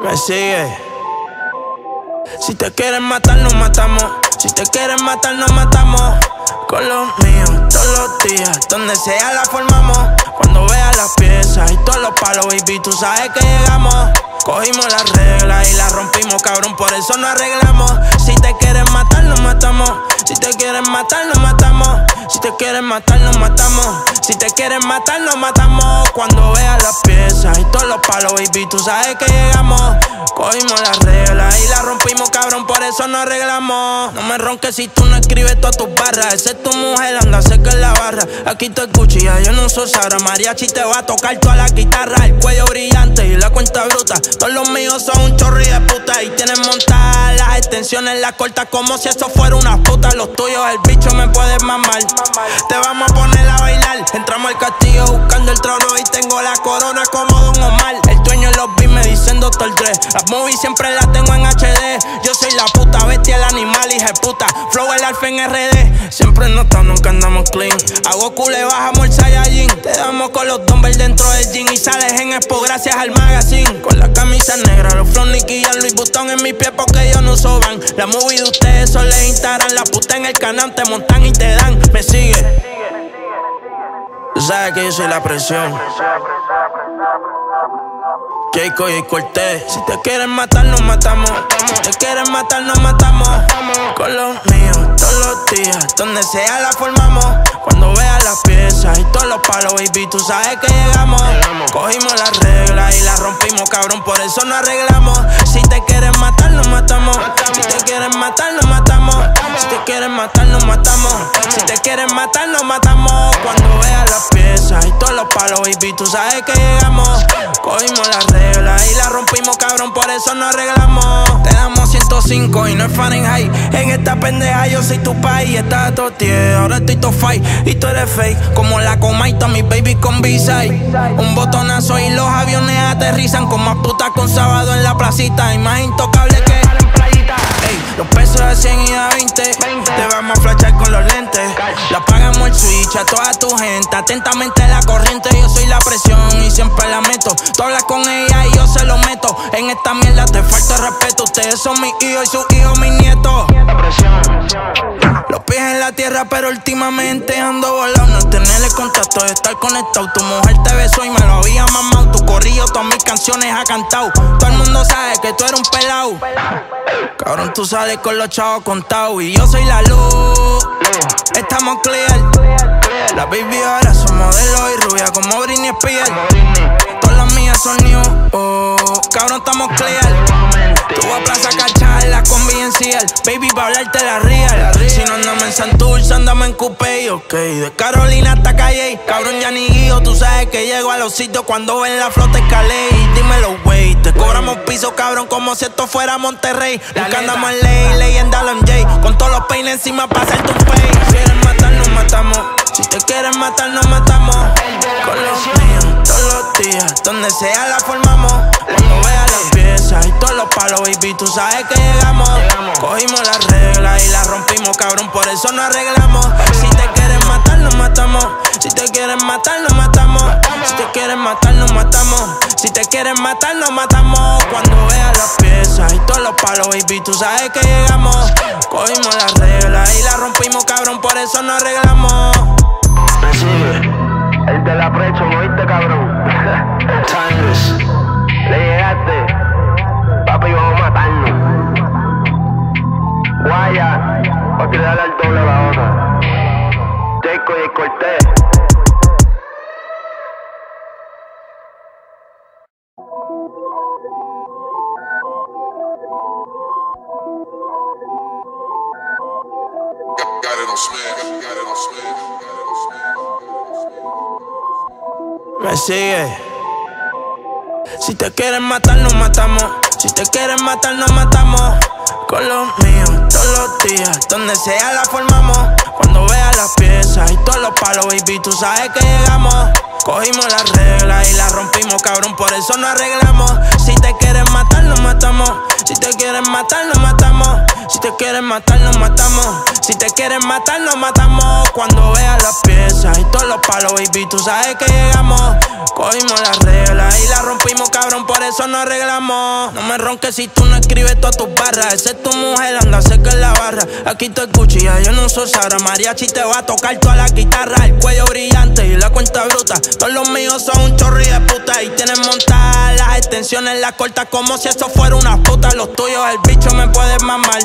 Me sigue. Si te quieren matar, nos matamos. Si te quieren matar, nos matamos. Con los míos, todos los días. Donde sea la formamos. Cuando veas las piezas y todos los palos, baby, tú sabes que llegamos. Cogimos las reglas y las rompimos, cabrón, por eso no arreglamos. Si te quieren matar, nos matamos. Si te quieren matar, nos matamos. Si te quieren matar, nos matamos. Si te quieren matar, nos matamos. Cuando veas las piezas y todos los palos, baby, tú sabes que llegamos. Cogimos las reglas y las rompimos, cabrón, por eso no arreglamos. No me ronques si tú no escribes todas tus barras. Esa es tu mujer, anda seca en la barra. Aquí te escucho ya yo no soy Sara. Mariachi te va a tocar toda la guitarra. El cuello brillante y la cuenta bruta. Todos los míos son un chorri de puta y tienen montadas las extensiones, las cortas como si eso fuera una puta. Los tuyos, el bicho me puede mamar. Te vamos a poner a bailar. Entramos al castillo buscando el trono y tengo la corona como Don Omar. En los beats me dicen Doctor Dre. Las movies siempre las tengo en HD. Yo soy la puta bestia, el animal, hija puta. Flow el alfa en RD. Siempre notamos, nunca andamos clean. Hago le bajamos el Saiyajin. Te damos con los dumbbells dentro del jean y sales en expo gracias al magazine. Con la camisa negra, los flow Nicky y el Louis Vuitton en mi pie porque ellos no soban. La movie de ustedes solo les Instagram. La puta en el canal te montan y te dan. Me sigue. Tú sabes que yo soy la presión. Jayco y Cortés. Si te quieren matar, nos matamos. Si te quieren matar, nos matamos. Con los míos, todos los días. Donde sea la formamos. Cuando veas las piezas y todos los palos, baby, tú sabes que llegamos. Cogimos las reglas y las rompimos, cabrón, por eso no arreglamos. Si te quieren matar, nos matamos. Si te quieren matar, nos matamos. Si te quieren matar, nos matamos. Si te quieren matar, nos matamos. Cuando veas las piezas y todos los palos, baby, tú sabes que llegamos. Cogimos las reglas y las rompimos, cabrón, por eso no arreglamos. Te damos 105 y no es Fahrenheit. En esta pendeja yo soy tu país. Estás tie, ahora estoy to fight y tú eres fake. Como la coma y mi baby con B-side. Un botonazo y los aviones aterrizan con más putas con sábado en la placita. Y más intocable que. Los pesos de 100 y de 20, Te vamos a flashar con los lentes. La pagamos el switch a toda tu gente. Atentamente la corriente, yo soy la presión y siempre la meto. Tú hablas con ella y yo se lo meto. En esta mierda te falta respeto. Ustedes son mis hijos y sus hijos mis nietos. Los pies en la tierra, pero últimamente ando volado. No tenerle contacto, de estar conectado. Tu mujer te besó y me lo había mamado. Tu corrillo, todas mis canciones ha cantado. Todo el mundo sabe que tú eres un pelao. Cabrón, tú sales con los chavos contados. Y yo soy la luz. Estamos clear. La baby ahora son modelos y rubia como Britney Spears. Todas las mías son new. Oh, cabrón, estamos clear. Tú vas a plaza cachar la conveniencial. Baby, pa' hablarte la real. Si no andamos en Santurce, andamos en Coupé. Ok, de Carolina hasta Calle. Cabrón, ya ni guío. Tú sabes que llego a los sitios cuando ven la flota escalé. Dímelo, wey. Te cobramos piso, cabrón, como si esto fuera Monterrey. Nunca andamos en ley, leyenda Lon J. Con todos los peines encima para hacerte un pay. Si quieren matar, nos matamos. Si te quieren matar, nos matamos. Con los míos, todos los días. Donde sea la formamos. Palos, baby, tú sabes que llegamos. Cogimos las reglas y las rompimos, cabrón, por eso no arreglamos. Si te quieren matar, nos matamos. Si te quieren matar, nos matamos. Si te quieren matar, nos matamos. Si te quieren matar, nos matamos. Cuando veas las piezas y todos los palos, baby, tú sabes que llegamos. Cogimos las reglas y las rompimos, cabrón, por eso no arreglamos. Me sigue. El de la precho, ¿me oíste, cabrón? Guaya. O tirarle al doble a la otra. Jaco y Cortés. Me sigue. Si te quieren matar, nos matamos. Si te quieren matar, nos matamos. Con los míos, todos los días. Donde sea la formamos. Cuando veas las piezas y todos los palos, baby, tú sabes que llegamos. Cogimos las reglas y las rompimos, cabrón, por eso no arreglamos. Si te quieren matar, nos matamos. Si te quieren matar, nos matamos. Si te quieren matar, nos matamos. Si te quieren matar, nos matamos. Cuando veas las piezas y todos los palos, baby, tú sabes que llegamos. Cogimos las reglas y las rompimos, cabrón, por eso nos arreglamos. No me ronques si tú no escribes todas tus barras. Esa es tu mujer, anda seca en la barra. Aquí te ya yo no soy Sara. Mariachi te va a tocar toda la guitarra. El cuello brillante y la cuenta bruta. Todos los míos son un chorri de puta y tienen montadas las extensiones, las cortas como si esto fuera una puta. Los tuyos, el bicho me puede mamar.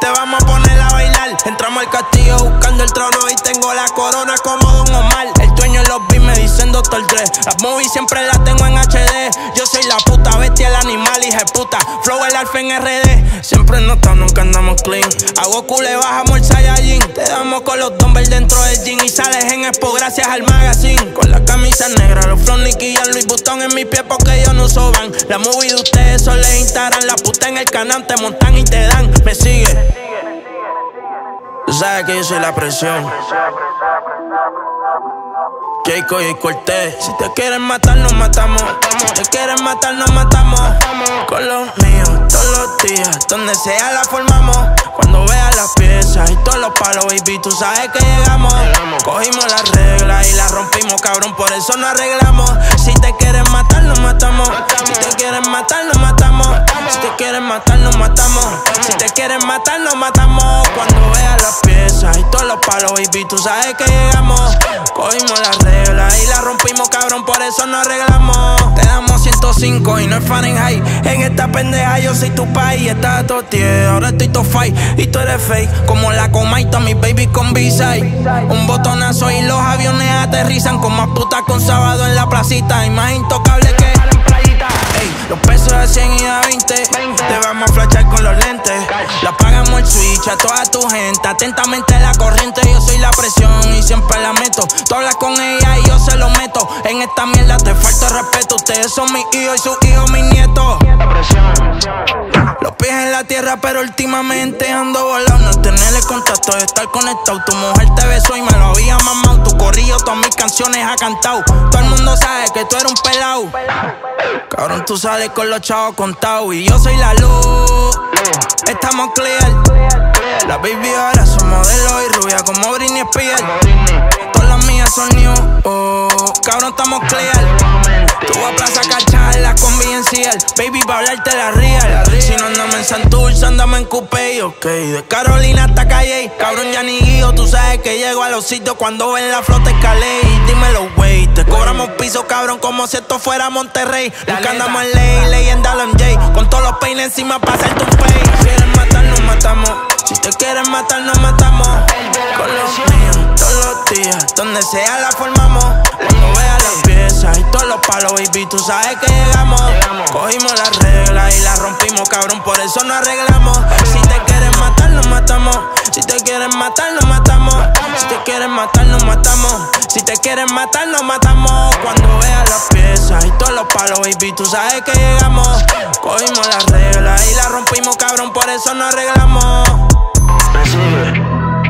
Te vamos a poner a bailar. Entramos al castillo buscando el trono y tengo la corona como Don Omar. El dueño en los beats me dicen Doctor Dre. Las movies siempre las tengo en HD. Yo soy la puta bestia, el animal, hija de puta. Flow el alfa en RD. Siempre notamos, nunca andamos clean. Hago le bajamos el Saiyajin. Te damos con los dumbbells dentro del jean y sales en expo gracias al magazine. Con la camisa negra, los flow Nicky y el Louis Vuitton en mi pie porque ellos no soban. La movie de ustedes solo les Instagram. La puta el canal te montan y te dan. Me sigue. Tú sabes que yo soy la presión. Jayco y Cortés. Si te quieren matar, nos matamos. Si te quieren matar, nos matamos. Con los míos, todos los días. Donde sea la formamos. Cuando veas las piezas y todos los palos, baby, tú sabes que llegamos. Cogimos las reglas y las rompimos, cabrón. Por eso nos arreglamos. Si te quieren matar, nos matamos. Si te quieren matar, nos matamos. Si te quieren matar, nos matamos. Si te quieren matar, nos matamos. Cuando veas las piezas y todos los palos, baby, tú sabes que llegamos. Cogimos las reglas y la rompimos, cabrón, por eso nos arreglamos. Te damos 105 y no es Fahrenheit. En esta pendeja yo soy tu país. Estás todo ahora estoy to fight y Como la comaita, mi baby con b Un botonazo y los aviones aterrizan con más putas con sábado en la placita. Y más intocable que los pesos de 100 y de 20, te vamos a flashar con los lentes. La pagamos el switch a toda tu gente. Atentamente la corriente, yo soy la presión y siempre la meto. Tú hablas con ella y yo se lo meto. En esta mierda te falta respeto. Ustedes son mis hijos y sus hijos mis nietos. Los pies en la tierra, pero últimamente ando volando. No tenerle contacto estar conectado. Tu mujer te besó y me lo había mamado. Tu corrido, todas mis canciones ha cantado. Todo el mundo sabe que tú eres un pelao. Cabrón, tú sales con los chavos contados y yo soy la luz. Estamos clear. La baby ahora son modelos y rubia como Britney Spears. Todas las mías son new. Oh, cabrón, estamos clear. Tú vas a plaza cachar la conveniencial. Baby, pa' hablarte la real. Si no andamos en Santurce, andamos en Coupé, ok. De Carolina hasta Calle, cabrón, ya ni guío. Tú sabes que llego a los sitios cuando ven la flota escalé. Dímelo, wey. Te cobramos piso, cabrón, como si esto fuera Monterrey. Nunca andamos en ley, leyenda J. Con todos los peines encima para hacerte un pay. Si quieren matar, nos matamos. Si te quieren matar, nos matamos. Con los míos, todos los días. Donde sea la formamos. Cuando veas las piezas y todos los palos, baby, tú sabes que llegamos. Cogimos las reglas y las rompimos, cabrón, por eso nos arreglamos. Si te quieren matar, nos matamos. Si te quieren matar, nos matamos. Si te quieren matar, nos matamos. Si te quieren matar, nos matamos. Cuando veas las piezas y todos los palos, baby, tú sabes que llegamos. Cogimos las reglas y las rompimos, cabrón, por eso nos arreglamos.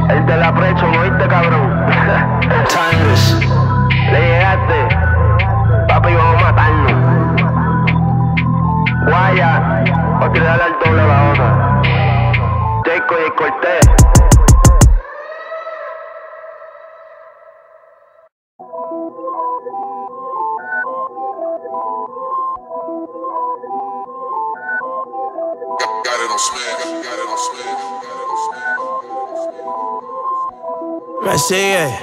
El de la precho, ¿no oíste, cabrón? Timeless. Le llegaste. Papi, vamos a matarnos. Guaya. Va a tirarle al doble la otra. Y Cortés. Me sigue.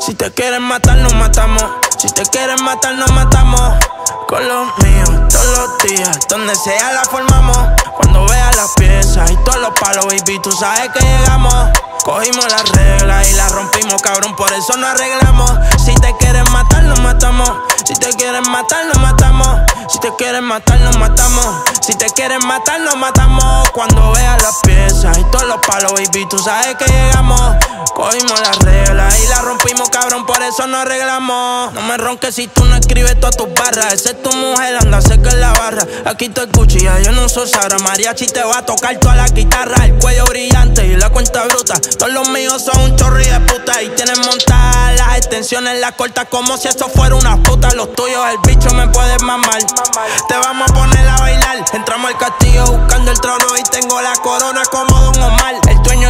Si te quieren matar, nos matamos. Si te quieren matar, nos matamos. Con los míos, todos los días. Donde sea la formamos. Cuando veas las piezas y todos los palos, baby, tú sabes que llegamos. Cogimos las reglas y las rompimos, cabrón, por eso nos arreglamos. Si te quieren matar, nos matamos. Si te quieren matar, nos matamos. Si te quieren matar, nos matamos. Si te quieren matar, nos matamos. Cuando veas las piezas y todos los palos, baby, tú sabes que llegamos. Cogimos las reglas y las rompimos, cabrón, por eso nos arreglamos. No me ronques si tú no escribes todas tus barras. Esa es tu mujer, anda seca en la barra. Aquí te escucho ya yo no soy Sara. Mariachi te va a tocar toda la guitarra. el cuello brillante y la cuenta bruta. Todos los míos son un chorri de puta y tienen montadas las extensiones, las cortas como si esto fuera una puta. Los tuyos, el bicho me puede mamar. Te vamos a poner a bailar. Entramos al castillo buscando el trono y tengo la corona como Don Omar.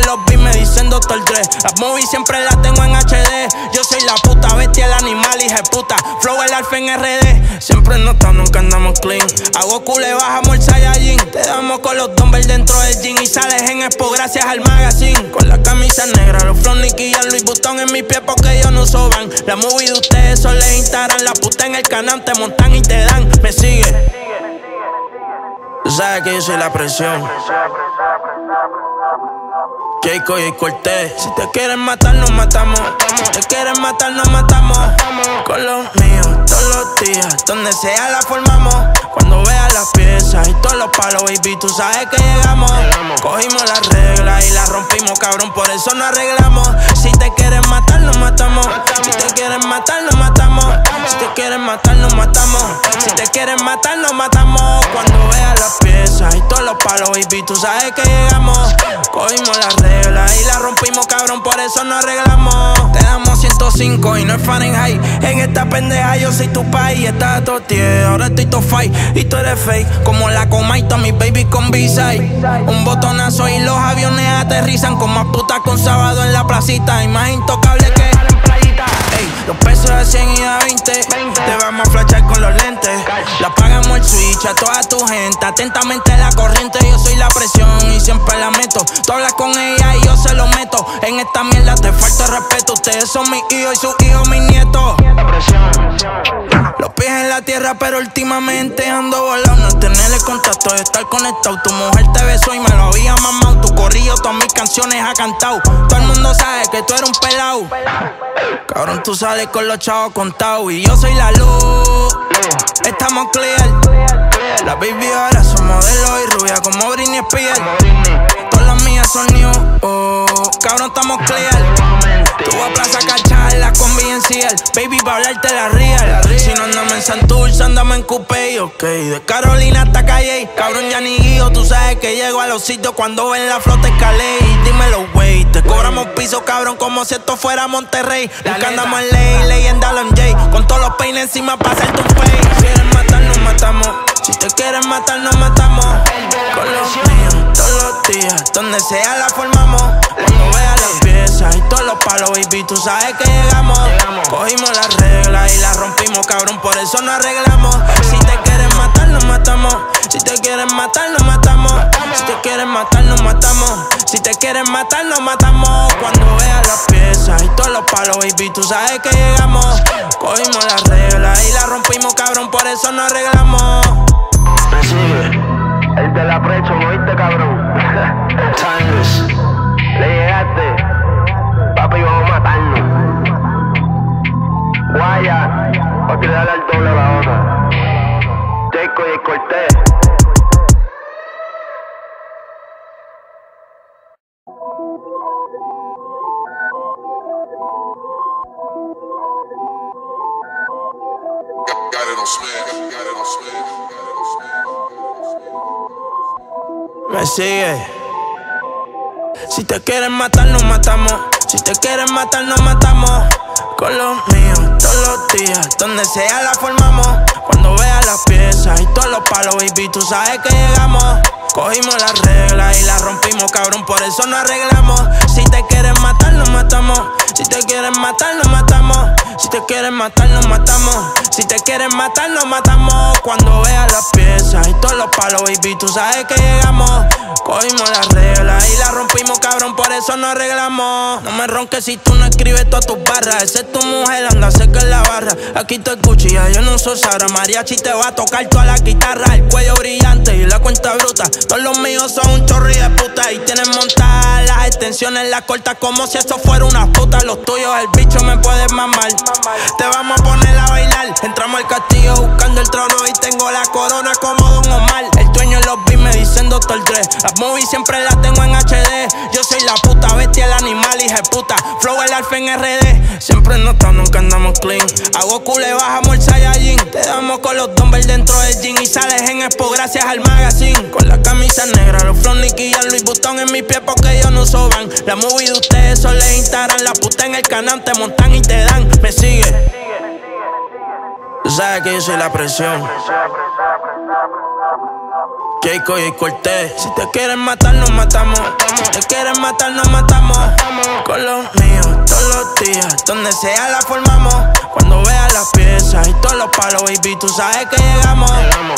En los beats me dicen Doctor Dre. Las movies siempre las tengo en HD. Yo soy la puta bestia, el animal, hija puta. Flow el alfa en RD. Siempre notamos, nunca andamos clean. Hago le bajamos el Saiyajin. Te damos con los dumbbells dentro del jean y sales en expo gracias al magazine. Con la camisa negra, los flow Nicky y el Louis Vuitton en mi pie porque ellos no soban. La movie de ustedes solo les Instagram. La puta en el canal te montan y te dan. Me sigue. Tú sabes que yo soy la presión. Jayco y Cortés. Si te quieren matar, nos matamos. Si te quieren matar, nos matamos. Con todos los días. Donde sea la formamos. Cuando veas las piezas y todos los palos, baby, tú sabes que llegamos. Cogimos las reglas y las rompimos, cabrón. Por eso nos arreglamos. Si te quieren matar, nos matamos. Si te quieren matar, nos matamos. Si te quieren matar, nos matamos. Si te quieren matar, nos matamos. Cuando veas las piezas y todos los palos, baby, tú sabes que llegamos. Cogimos las reglas y la rompimos, cabrón, por eso nos arreglamos. Te damos 105 y no es Fahrenheit. En esta pendeja yo soy tu país. Estás todo ahora estoy to fight y tú eres fake. Como la coma y mi baby con b Un botonazo y los aviones aterrizan con más putas con sábado en la placita. Más intocable los pesos de 100 y de 20, te vamos a flashar con los lentes. La pagamos el switch a toda tu gente. Atentamente la corriente, yo soy la presión y siempre la meto. Tú hablas con ella y yo se lo meto. En esta mierda te falta respeto. Ustedes son mis hijos y sus hijos mis nietos. Los pies en la tierra, pero últimamente ando volando. No tenerle contacto estar conectado. Tu mujer te besó y me canciones ha cantado. Todo el mundo sabe que tú eres un pelao. Cabrón, tú sales con los chavos contados y yo soy la luz. Estamos clear. La baby ahora son modelos y rubia como Britney Spears. Mías son new. Oh, cabrón, estamos clear. Tú vas a plaza cachar la conveniencial. Baby, pa' hablarte la real. Si no andamos en Santurce, andamos en Coupé. Ok, de Carolina hasta Calle. Cabrón, ya ni guío. Tú sabes que llego a los sitios cuando ven la flota escalé. Dímelo, wey. Te cobramos piso, cabrón, como si esto fuera Monterrey. Nunca andamos en ley, leyenda Alan J. Con todos los peines encima para hacerte un pay. Si quieren matar, nos matamos. Si te quieren matar, nos matamos. Con los míos, los días. Donde sea la formamos. Cuando veas las piezas y todos los palos baby, tú sabes que llegamos. Cogimos las reglas y las rompimos, cabrón, por eso nos arreglamos. Si te quieren matar, nos matamos. Si te quieren matar, nos matamos. Si te quieren matar, nos matamos. Si te quieren matar, nos matamos. Cuando veas las piezas y todos los palos, baby, tú sabes que llegamos. Cogimos las reglas y las rompimos, cabrón, por eso nos arreglamos. el de la precho, ¿no cabrón? Guaya, a tirarle al doble a la otra. Teco y Cortés. On Smith. Me sigue. Si te quieren matar, nos matamos. Si te quieren matar, nos matamos. Con los míos, todos los días. Donde sea la formamos. Cuando veas las piezas y todos los palos, baby, tú sabes que llegamos. Cogimos las reglas y las rompimos, cabrón, por eso nos arreglamos. Si te quieren matar, nos matamos. Si te quieren matar, nos matamos. Si te quieren matar, nos matamos. Si te quieren matar, nos matamos. Cuando veas las piezas y todos los palos, baby, tú sabes que llegamos. Cogimos las reglas y las rompimos, cabrón, por eso nos arreglamos. No me ronques si tú no escribes todas tus barras. Esa es tu mujer, anda cerca en la barra. Aquí te escucho yo no soy Sara. Mariachi te va a tocar toda la guitarra. El cuello brillante y la cuenta bruta. Todos los míos son un chorri de puta y tienen montadas las extensiones, las cortas como si esto fuera una puta. Los tuyos, el bicho me puede mamar. Te vamos a poner a bailar. Entramos al castillo buscando el trono y tengo la corona como Don Omar. Dicen Doctor Dre. Las movies siempre las tengo en HD. Yo soy la puta bestia, el animal, hija de puta. Flow el alfa en RD. Siempre notamos, nunca andamos clean. A Goku le bajamos el Saiyajin. Te damos con los dumbbells dentro del jean y sales en expo gracias al magazine. Con la camisa negra, los flow Nicky y Luis Butón en mi pie porque ellos no soban. La movie de ustedes solo les Instagram. La puta en el canal te montan y te dan. Me sigue. Tú sabes que yo soy la presión. Jayco y Cortés. Si te quieren matar, nos matamos. Si te quieren matar, nos matamos. Con los míos, todos los días. Donde sea la formamos. Cuando veas las piezas y todos los palos, baby, tú sabes que llegamos.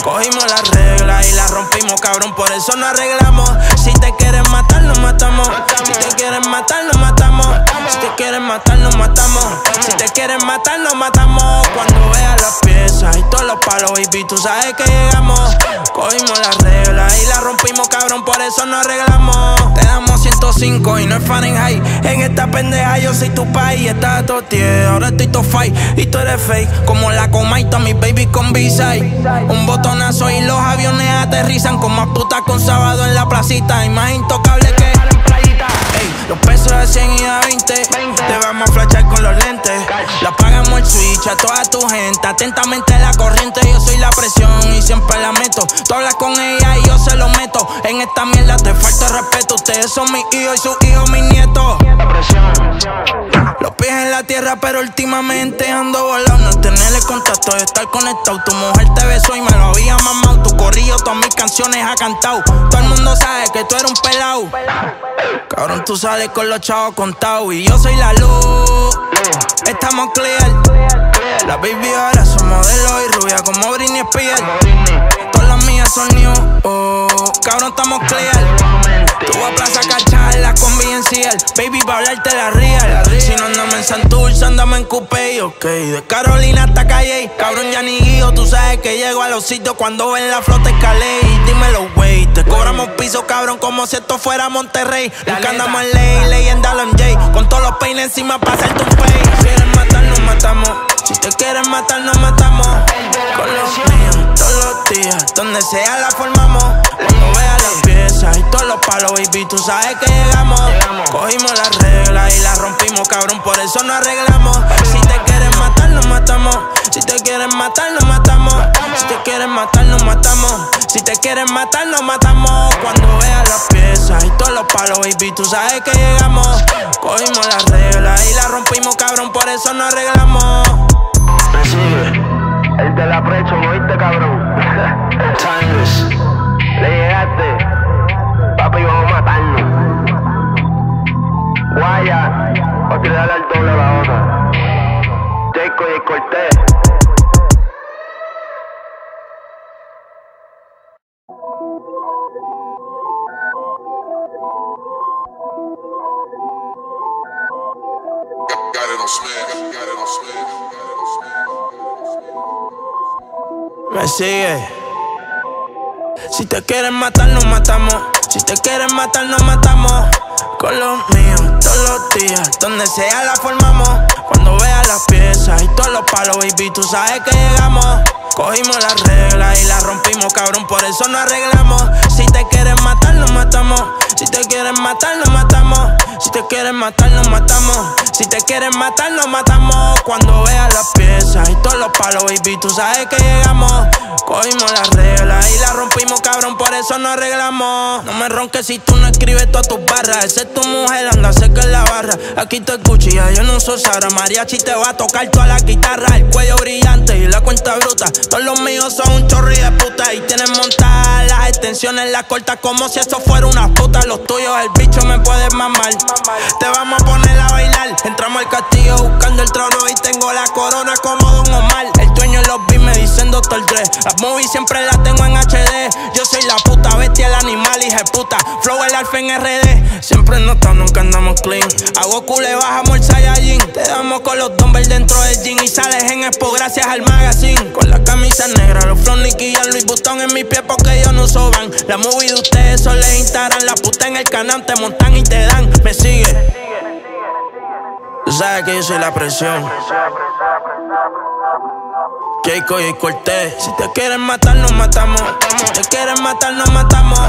Cogimos las reglas y las rompimos, cabrón. Por eso nos arreglamos. Si te quieren matar, nos matamos. Si te quieren matar, nos matamos. Si te quieren matar, nos matamos. Si te quieren matar, nos matamos. Cuando veas las piezas y todos los palos, baby, tú sabes que llegamos. Cogimos las reglas y la rompimos, cabrón, por eso nos arreglamos. Te damos 105 y no es Fahrenheit. En esta pendeja yo soy tu país. Estás todo ahora estoy to fight y tú eres fake. Como la coma y mi baby con B-side. Un botonazo y los aviones aterrizan con más putas con sábado en la placita. Y más intocable que los pesos de 100 y de 20, te vamos a flashar con los lentes. La el switch a toda tu gente. Atentamente la corriente, yo soy la presión y siempre la meto. Tú hablas con ella y yo se lo meto. En esta mierda te falta respeto. Ustedes son mis hijos y sus hijos mis nietos. Los pies en la tierra, pero últimamente ando volando. No tenerle contacto de estar conectado. Tu mujer te besó y me lo había mamado. Tu corrido, todas mis canciones ha cantado. Todo el mundo sabe que tú eres un pelao. Cabrón, tú sabes con los chavos contados y yo soy la luz. Estamos clear. La baby ahora son modelos y rubia como Britney Spears. Todas las mías son new. Oh, cabrón, estamos clear. Tú vas a plaza cacharla con BNCL. Baby, pa' hablarte la real. Si no andamos en Santurce, andamos en Coupé. Ok, de Carolina hasta Calle. Cabrón, ya ni guío. Tú sabes que llego a los sitios cuando ven la flota escalé. Dímelo, wey. Te cobramos piso, cabrón, como si esto fuera Monterrey. Nunca andamos en ley, leyenda J. Con todos los peines encima para hacerte un pay. Si quieren matar, nos matamos. Si te quieren matar, nos matamos. Con los míos, los días. Donde sea la formamos. Cuando vea las piezas y todos los palos baby, tú sabes que llegamos. Cogimos las reglas y las rompimos, cabrón, por eso nos arreglamos. Si te quieren matar, nos matamos. Si te quieren matar, nos matamos. Si te quieren matar, nos matamos. Si te quieren matar, nos matamos. Cuando veas las piezas y todos los palos, baby, tú sabes que llegamos. Cogimos las reglas y las rompimos, cabrón, por eso nos arreglamos. el de la precho, ¿no cabrón? Guaya, o tirarle al doble a la otra. Jaco y Cortés. On Smith. Me sigue. Si te quieren matar, nos matamos. Si te quieren matar, nos matamos. Con los míos, todos los días. Donde sea la formamos. Cuando veas las piezas y todos los palos, baby, tú sabes que llegamos. Cogimos las reglas y las rompimos, cabrón, por eso nos arreglamos. Si te quieren matar, nos matamos. Si te quieren matar, nos matamos. Si te quieren matar, nos matamos. Si te quieren matar, nos matamos. Cuando veas las piezas y todos los palos, baby, tú sabes que llegamos. Cogimos las reglas y las rompimos, cabrón, por eso nos arreglamos. No me ronques si tú no escribes todas tus barras. Esa es tu mujer, anda seca en la barra. Aquí te ya yo no soy Sara. Mariachi te va a tocar toda la guitarra. El cuello brillante y la cuenta bruta. Todos los míos son un chorri de puta y tienen montadas las extensiones, las cortas como si eso fuera una puta. Los tuyos, el bicho me puede mamar. Te vamos a poner a bailar. Entramos al castillo buscando el trono y tengo la corona como Don Omar. De los beats me dicen Doctor Dre. Las movies siempre las tengo en HD. Yo soy la puta bestia, el animal, hija puta. Flow el alfa en RD. Siempre notamos, nunca andamos clean. A Goku le bajamos el Saiyajin. Te damos con los dumbbells dentro del jean y sales en expo gracias al magazine. Con la camisa negra, los flow Nicky y Luis Butón en mi pie porque ellos no soban. La movie de ustedes solo les Instagram. La puta en el canal te montan y te dan. Me sigue. Tú sabes que yo soy la presión. Jayco y Cortés. Si te quieren matar, nos matamos. Si te quieren matar, nos matamos.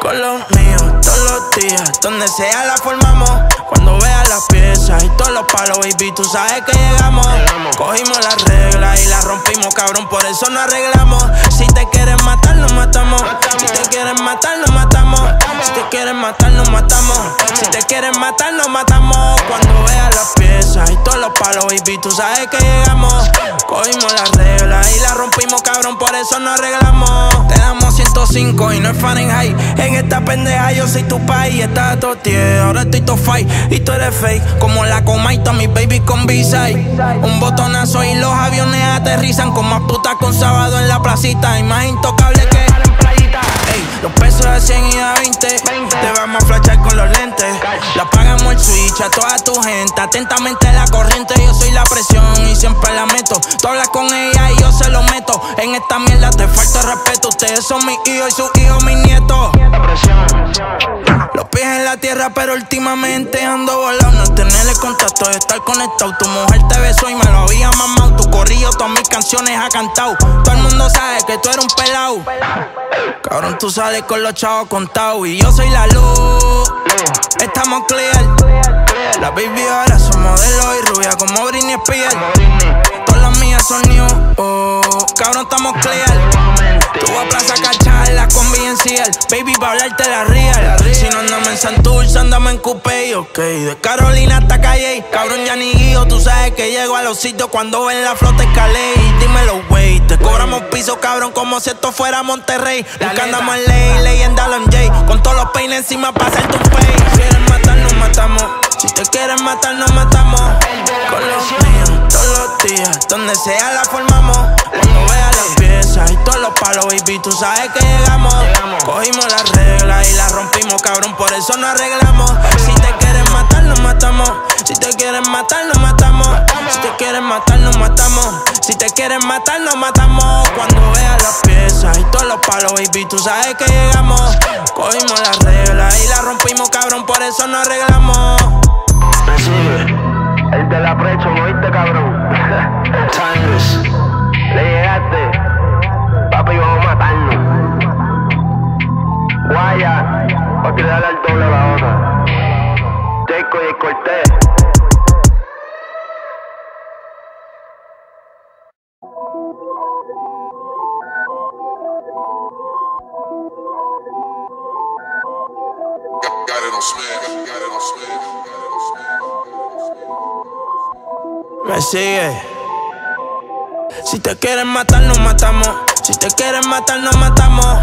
Con los míos, todos los días. Donde sea la formamos. Cuando veas las piezas y todos los palos, baby, tú sabes que llegamos. Cogimos las reglas y las rompimos, cabrón, por eso nos arreglamos. Si te quieren matar, nos matamos. Si te quieren matar, nos matamos. Si quieren matar, nos matamos. Si te quieren matar, nos matamos. Cuando veas las y todos los palos, baby, tú sabes que llegamos. Cogimos las reglas y las rompimos, cabrón, por eso nos arreglamos. Te damos 105 y no es Fahrenheit. En esta pendeja yo soy tu país. Estás todo ahora estoy to fight y tú eres fake. Como la coma y mi baby con B-side. Un botonazo y los aviones aterrizan con más putas con sábado en la placita. Y más intocable los pesos de 100 y de 20. Te vamos a flashar con los lentes. La pagamos el switch a toda tu gente. Atentamente la corriente, yo soy la presión y siempre la meto. Tú hablas con ella y yo se lo meto. En esta mierda te falta respeto. Ustedes son mis hijos y sus hijos mis nietos. Los pies en la tierra, pero últimamente ando volando. No tenerle contacto, estar conectado. Tu mujer te besó y me lo había mamado. Tu corrido, todas mis canciones ha cantado. Todo el mundo sabe que tú eres un pelao. Cabrón, tú con los chavos contados. Y yo soy la luz. Estamos clear. La baby ahora son modelos y rubia como Britney Spears. New. Oh, cabrón, estamos clear. Tú a plaza cachar la conveniencial. Baby, pa' hablarte la real. Si no andamos en Santurce, andamos en Coupé. Ok, de Carolina hasta Calle. Cabrón, ya ni guío. Tú sabes que llego a los sitios cuando ven la flota escalé. Dímelo, wey. Te cobramos piso, cabrón, como si esto fuera Monterrey. Nunca andamos en ley, leyenda J. Con todos los peines encima para hacerte un pay. Si quieren matar, nos matamos. Si te quieren matar, nos matamos. Con los días. Donde sea la formamos. Cuando vea las piezas y todos los palos, baby, tú sabes que llegamos. Cogimos las reglas y las rompimos, cabrón, por eso nos arreglamos. Si te quieren matar, nos matamos. Si te quieren matar, nos matamos. Si te quieren matar, nos matamos. Si te quieren matar, nos matamos. Cuando veas las piezas y todos los palos, baby, tú sabes que llegamos. Cogimos las reglas y las rompimos, cabrón, por eso nos arreglamos. Me el de la precho, ¿no oíste, cabrón? Le llegaste. Papi, vamos a matarnos. Guaya. O tirarle al doble a la otra. Teco y Cortés. Got it Si te quieren matar, nos matamos. Si te quieren matar, nos matamos.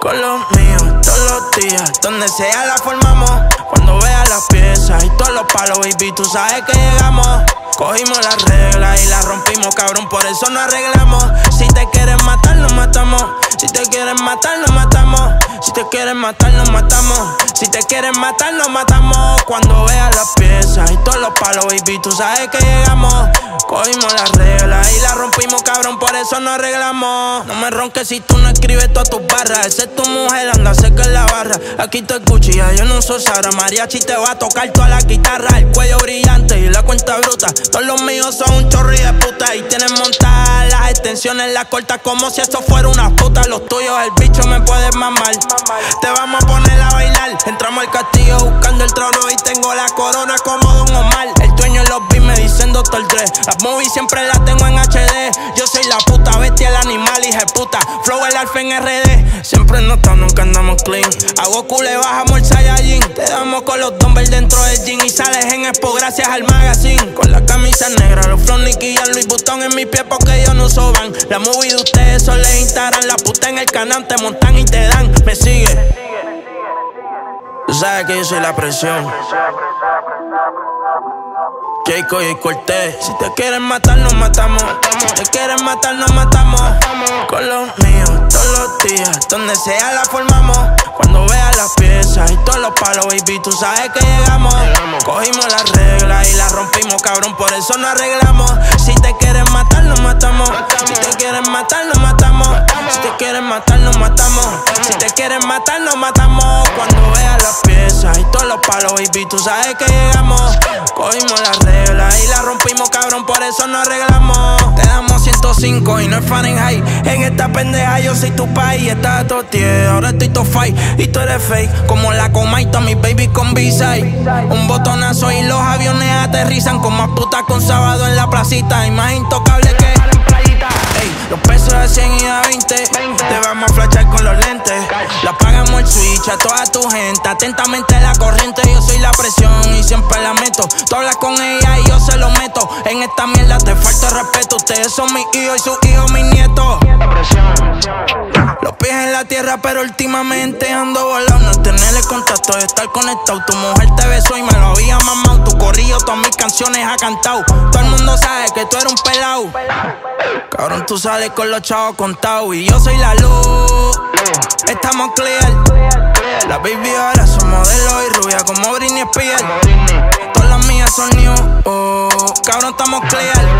Con los míos, todos los días, donde sea la formamos. Cuando veas las piezas y todos los palos, baby, tú sabes que llegamos. Cogimos las reglas y las rompimos, cabrón, por eso nos arreglamos. Si te quieren matar, nos matamos. Si te quieren matar, nos matamos. Si te quieren matar, nos matamos. Si te quieren matar, nos matamos. Cuando veas las piezas y todos los palos, baby, tú sabes que llegamos. Cogimos las reglas y las rompimos, cabrón, por eso nos arreglamos. No me ronques si tú no escribes todas tus barras. Esa es tu mujer, anda seca en la barra. Aquí te ya yo no soy Sara. Mariachi te va a tocar toda la guitarra. El cuello brillante y la cuenta bruta. Todos los míos son un chorri de puta y tienen montadas las extensiones, las cortas como si esto fuera una puta. Los tuyos, el bicho me puede mamar. Te vamos a poner a bailar. Entramos al castillo buscando el trono y tengo la corona como Don Omar. El dueño en los beats me dicen Doctor Dre. Las movies siempre las tengo en HD. Yo soy la puta bestia, el animal, hija de puta. Flow el alfa en RD. Siempre nota, nunca andamos clean. A Goku le bajamos el. Con los dumbbells dentro del jean y sales en expo gracias al magazine. Con la camisa negra, los flow Nicky y Luis Butón en mi pie porque ellos no soban. La movie de ustedes solo les Instagram. La puta en el canal te montan y te dan. Me sigue. Tú sabes que yo soy la presión. Jacob y Cortés. Si te quieren matar, nos matamos. Si te quieren matar, nos matamos. Con los míos, todos los días, donde sea la formamos. Cuando veas las piezas y todos los palos, baby, tú sabes que llegamos. Cogimos las reglas y las rompimos, cabrón, por eso nos arreglamos. Si te quieren matar, nos matamos. Si te quieren matar, nos matamos. Si te quieren matar, nos matamos. Si te quieren matar, nos matamos. Cuando veas las piezas y todos los palos, baby, tú sabes que llegamos. Cogimos las reglas y las rompimos, cabrón, por eso nos arreglamos. Te damos 105 y no es Fahrenheit. En esta pendeja yo soy tu país. Estás todo ahora estoy to fight y tú eres fake. Como la coma y mi baby con B-side. Un botonazo y los aviones aterrizan con más putas con sábado en la placita. Y más intocable que. Ey, Los pesos de 100 y de 20. Te vamos a flashar con los lentes. La pagamos el switch a toda tu gente. Atentamente la corriente, yo soy la presión y siempre la meto. Tú hablas con ella y yo se lo meto. En esta mierda te falta respeto. Ustedes son mis hijos y sus hijos mis nietos. La presión. Los pies en la tierra, pero últimamente ando volando. No tener el contacto de estar conectado. Tu mujer te besó y me lo había mamado. Tu corrido, todas mis canciones ha cantado. Todo el mundo sabe que tú eres un pelao. Cabrón, tú sales con los chavos contados. Y yo soy la luz. Estamos clear. La baby ahora son modelos y rubia como Britney Spears. Las mías son new. Oh, cabrón, estamos clear.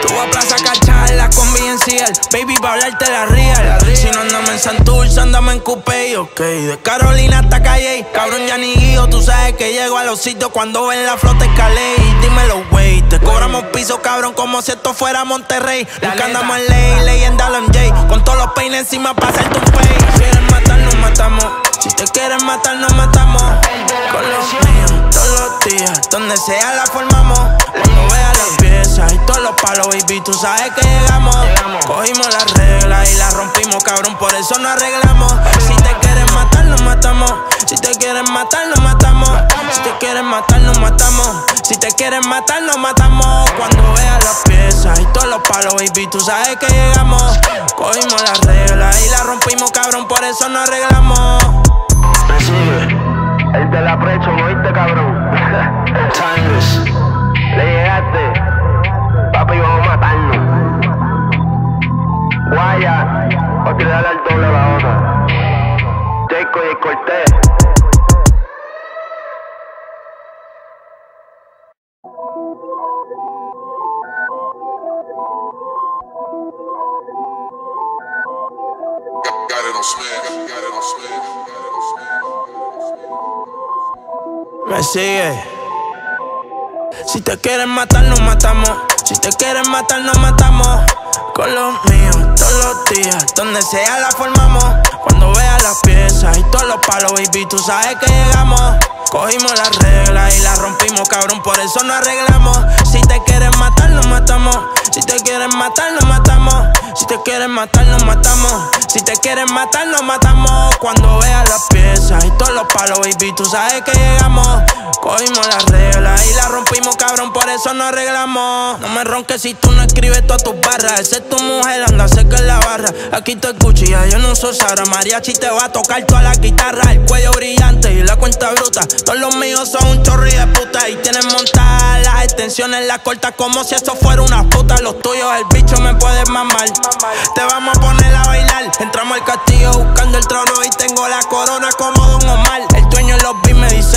Tú vas a plaza cachar la conveniencial. Baby, pa' hablarte la real. Si no andamos en Santurce, andamos en Coupé. Ok, de Carolina hasta Calle. Cabrón, ya ni guío. Tú sabes que llego a los sitios cuando ven la flota escalé. Dímelo, wey. Te cobramos piso, cabrón, como si esto fuera Monterrey. Nunca andamos en ley, leyenda J. Con todos los peines encima para hacerte un pay. Si quieres matar, nos matamos. Si te quieren matar, nos matamos. Con los míos, todos los días. Donde sea la formamos. Cuando veas las piezas y todos los palos, baby, tú sabes que llegamos. Cogimos las reglas y las rompimos, cabrón, por eso nos arreglamos. Si te quieren matar, nos matamos. Si te quieren matar, nos matamos. Si te quieren matar, nos matamos. Si te quieren matar, nos matamos. Cuando veas las piezas y todos los palos, baby, tú sabes que llegamos. Cogimos las reglas y las rompimos, cabrón, por eso nos arreglamos. Sigue. El de la precho, Guaya. O tirarle al doble a la otra. Jaco y el Cortés. Me sigue. Si te quieren matar, nos matamos. Si te quieren matar, nos matamos. Con los míos, todos los días. Donde sea la formamos. Cuando veas las piezas y todos los palos, baby, tú sabes que llegamos. Cogimos las reglas y las rompimos, cabrón, por eso nos arreglamos. Si te quieren matar, nos matamos. Si te quieren matar, nos matamos. Si te quieren matar, nos matamos. Si te quieren matar, nos matamos. Cuando veas las piezas y todos los palos, baby, tú sabes que llegamos. Cogimos las reglas y las rompimos, cabrón, por eso nos arreglamos. No me ronques si tú no escribes todas tus barras. Esa es tu mujer, anda cerca en la barra. Aquí te escucho, ya yo no soy Sara. Mariachi te va a tocar toda la guitarra. El cuello brillante y la cuenta bruta. Todos los míos son un chorri de puta y tienen montadas las extensiones, las cortas como si eso fuera una puta. Los tuyos, el bicho me puede mamar. Te vamos a poner a bailar. Entramos al castillo buscando el trono y tengo la corona como Don Omar.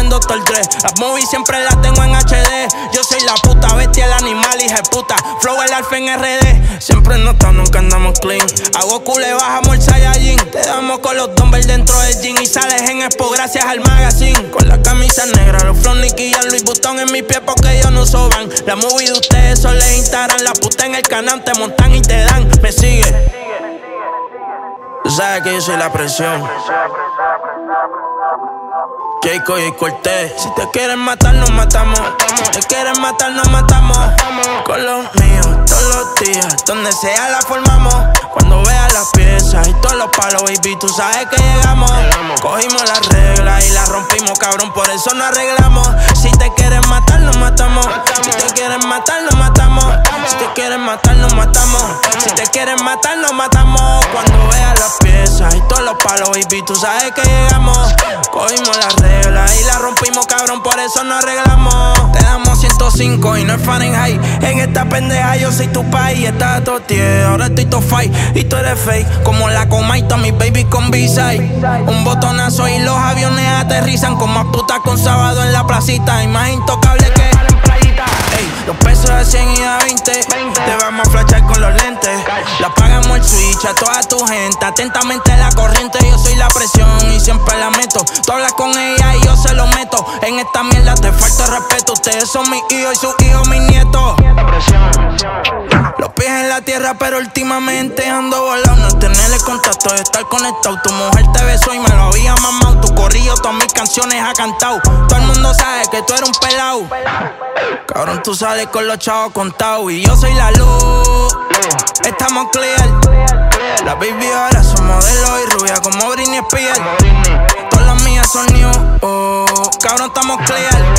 Dicen Doctor Dre. Las movies siempre las tengo en HD. Yo soy la puta bestia, el animal, hija de puta. Flow el alfa en RD. Siempre notamos, nunca andamos clean. Hago culo y bajamos el Saiyajin. Te damos con los dumbbells dentro del jean y sales en expo gracias al magazine. Con la camisa negra, los flow Nicky y el Louis Vuitton en mi pie porque ellos no soban. La movie de ustedes solo les Instagram. La puta en el canal te montan y te dan. Me sigue. Tú sabes que yo soy la presión. Jaco y Cortés. Si te quieren matar, nos matamos. Si te quieren matar, nos matamos. Con los míos, todos los días. Donde sea la formamos. Cuando veas las piezas y todos los palos, baby, tú sabes que llegamos. Cogimos las reglas y las rompimos, cabrón, por eso nos arreglamos. Si te quieren matar, nos matamos. Si te quieren matar, nos matamos. Si te quieren matar, nos matamos. Si te quieren matar, nos matamos. Cuando veas las piezas y todos los palos, baby, tú sabes que llegamos. Cogimos las reglas y las rompimos, cabrón, por eso nos arreglamos. Te damos 105 y no es Fahrenheit. En esta pendeja yo soy tu país. Estás todo tie, ahora estoy to fight y tú eres fake. Como la coma y mis baby con B-side. Un botonazo y los aviones aterrizan con más putas con sábado en la placita. Y más intocable pesos de 100 y de 20. Te vamos a con los lentes. La pagamos el switch a toda tu gente. Atentamente la corriente, yo soy la presión y siempre la meto. Tú hablas con ella y yo se lo meto. En esta mierda te falta respeto. Ustedes son mis hijos y sus hijos mis nietos. Los pies en la tierra, pero últimamente ando volando. No tenerle contacto, estar conectado. Tu mujer te besó y me lo había mamado. Tu corrido, todas mis canciones ha cantado. Todo el mundo sabe que tú eres un pelao. Cabrón, tú sales con los chavos contados. Y yo soy la luz. Estamos clear. La baby ahora son modelos y rubia como Britney Spears. Son new. Oh, cabrón, estamos clear.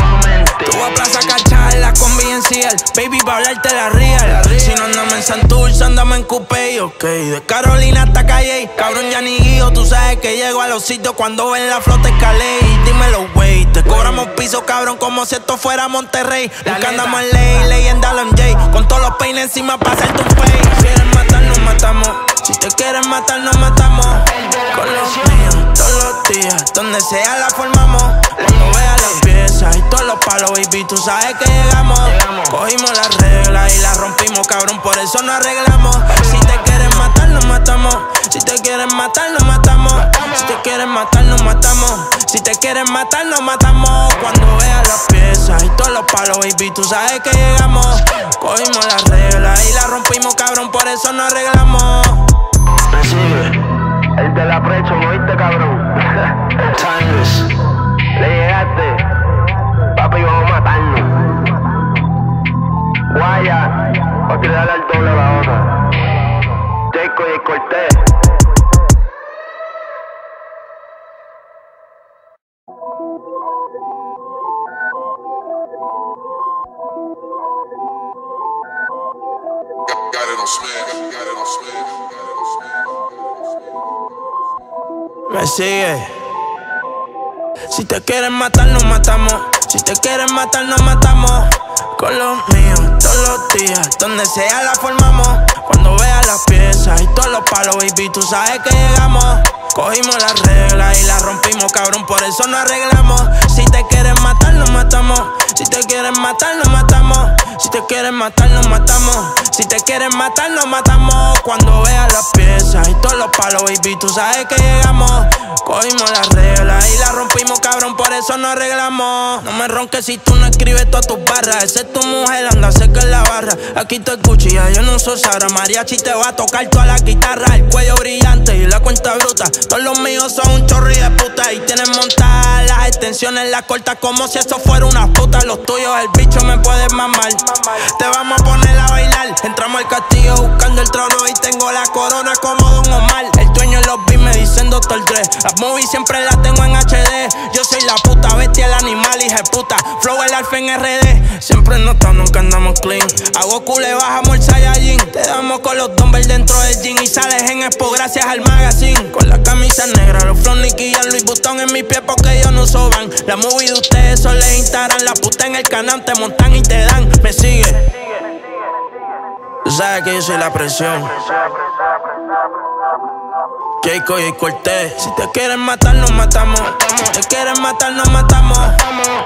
Tú a plaza cacharla con BNCL Baby, pa' hablarte la real. Si no andamos en Santurce, andamos en Coupé Ok, de Carolina hasta Calle. Cabrón, ya ni guío Tú sabes que llego a los sitios cuando ven la flota escalé Dímelo, wey Te cobramos piso, cabrón, como si esto fuera Monterrey. Nunca andamos en ley, leyenda J Con todos los peines encima pa' hacerte un pay Si quieres matar, nos matamos Si te quieren matar, nos matamos. Con los míos, todos los días Donde sea la formamos. Cuando vea las piezas y todos los palos, baby Tú sabes que llegamos. Cogimos las reglas y las rompimos, cabrón Por eso nos arreglamos. Si te quieren matar, nos matamos. Si te quieren matar, nos matamos Si te quieren matar, nos matamos Si te quieren matar, nos matamos Cuando veas las piezas y todos los palos, baby Tú sabes que llegamos Cogimos las reglas y las rompimos, cabrón Por eso nos arreglamos sigue. El de la precho, ¿no oíste, cabrón? Timeless. Le llegaste. Papi, vamos a matarnos. Guaya. O tirarle al doble a la otra. Jaco y Cortés. Me sigue. Si te quieren matar, nos matamos. Si te quieren matar, nos matamos. Con los míos, todos los días. Donde sea la formamos. Las piezas y todos los palos, baby, tú sabes que llegamos. Cogimos las reglas y las rompimos, cabrón, por eso nos arreglamos. Si te quieren matar, nos matamos. Si te quieren matar, nos matamos. Si te quieren matar, nos matamos. Si te quieren matar, nos matamos. Cuando veas las piezas y todos los palos, baby, tú sabes que llegamos. Cogimos las reglas y las rompimos, cabrón, por eso nos arreglamos. No me ronques si tú no escribes todas tus barras. Esa es tu mujer, anda cerca en la barra. Aquí te escucho, yo no soy Sara. Mariachi te va a tocar toda la guitarra. El cuello brillante y la cuenta bruta. Todos los míos son un chorri de puta y tienen montadas las extensiones, las cortas como si eso fuera una puta. Los tuyos, el bicho me puede mamar. Te vamos a poner a bailar. Entramos al castillo buscando el trono y tengo la corona como Don Omar. Las movies siempre las tengo en HD. Yo soy la puta bestia, el animal, hija de puta. Flow el alfa en RD. Siempre notamos, nunca andamos clean. A Goku le bajamos el Saiyajin. Te damos con los dumbbells dentro del jean y sales en expo gracias al magazine. Con la camisa negra, los flow Nicky y el Louis Vuitton en mi pie porque ellos no soban. La movie de ustedes solo les Instagram. La puta en el canal te montan y te dan. Me sigue. Tú sabes que yo soy la presión. Jacob y Cortés. Si te quieren matar, nos matamos. Si te quieren matar, nos matamos.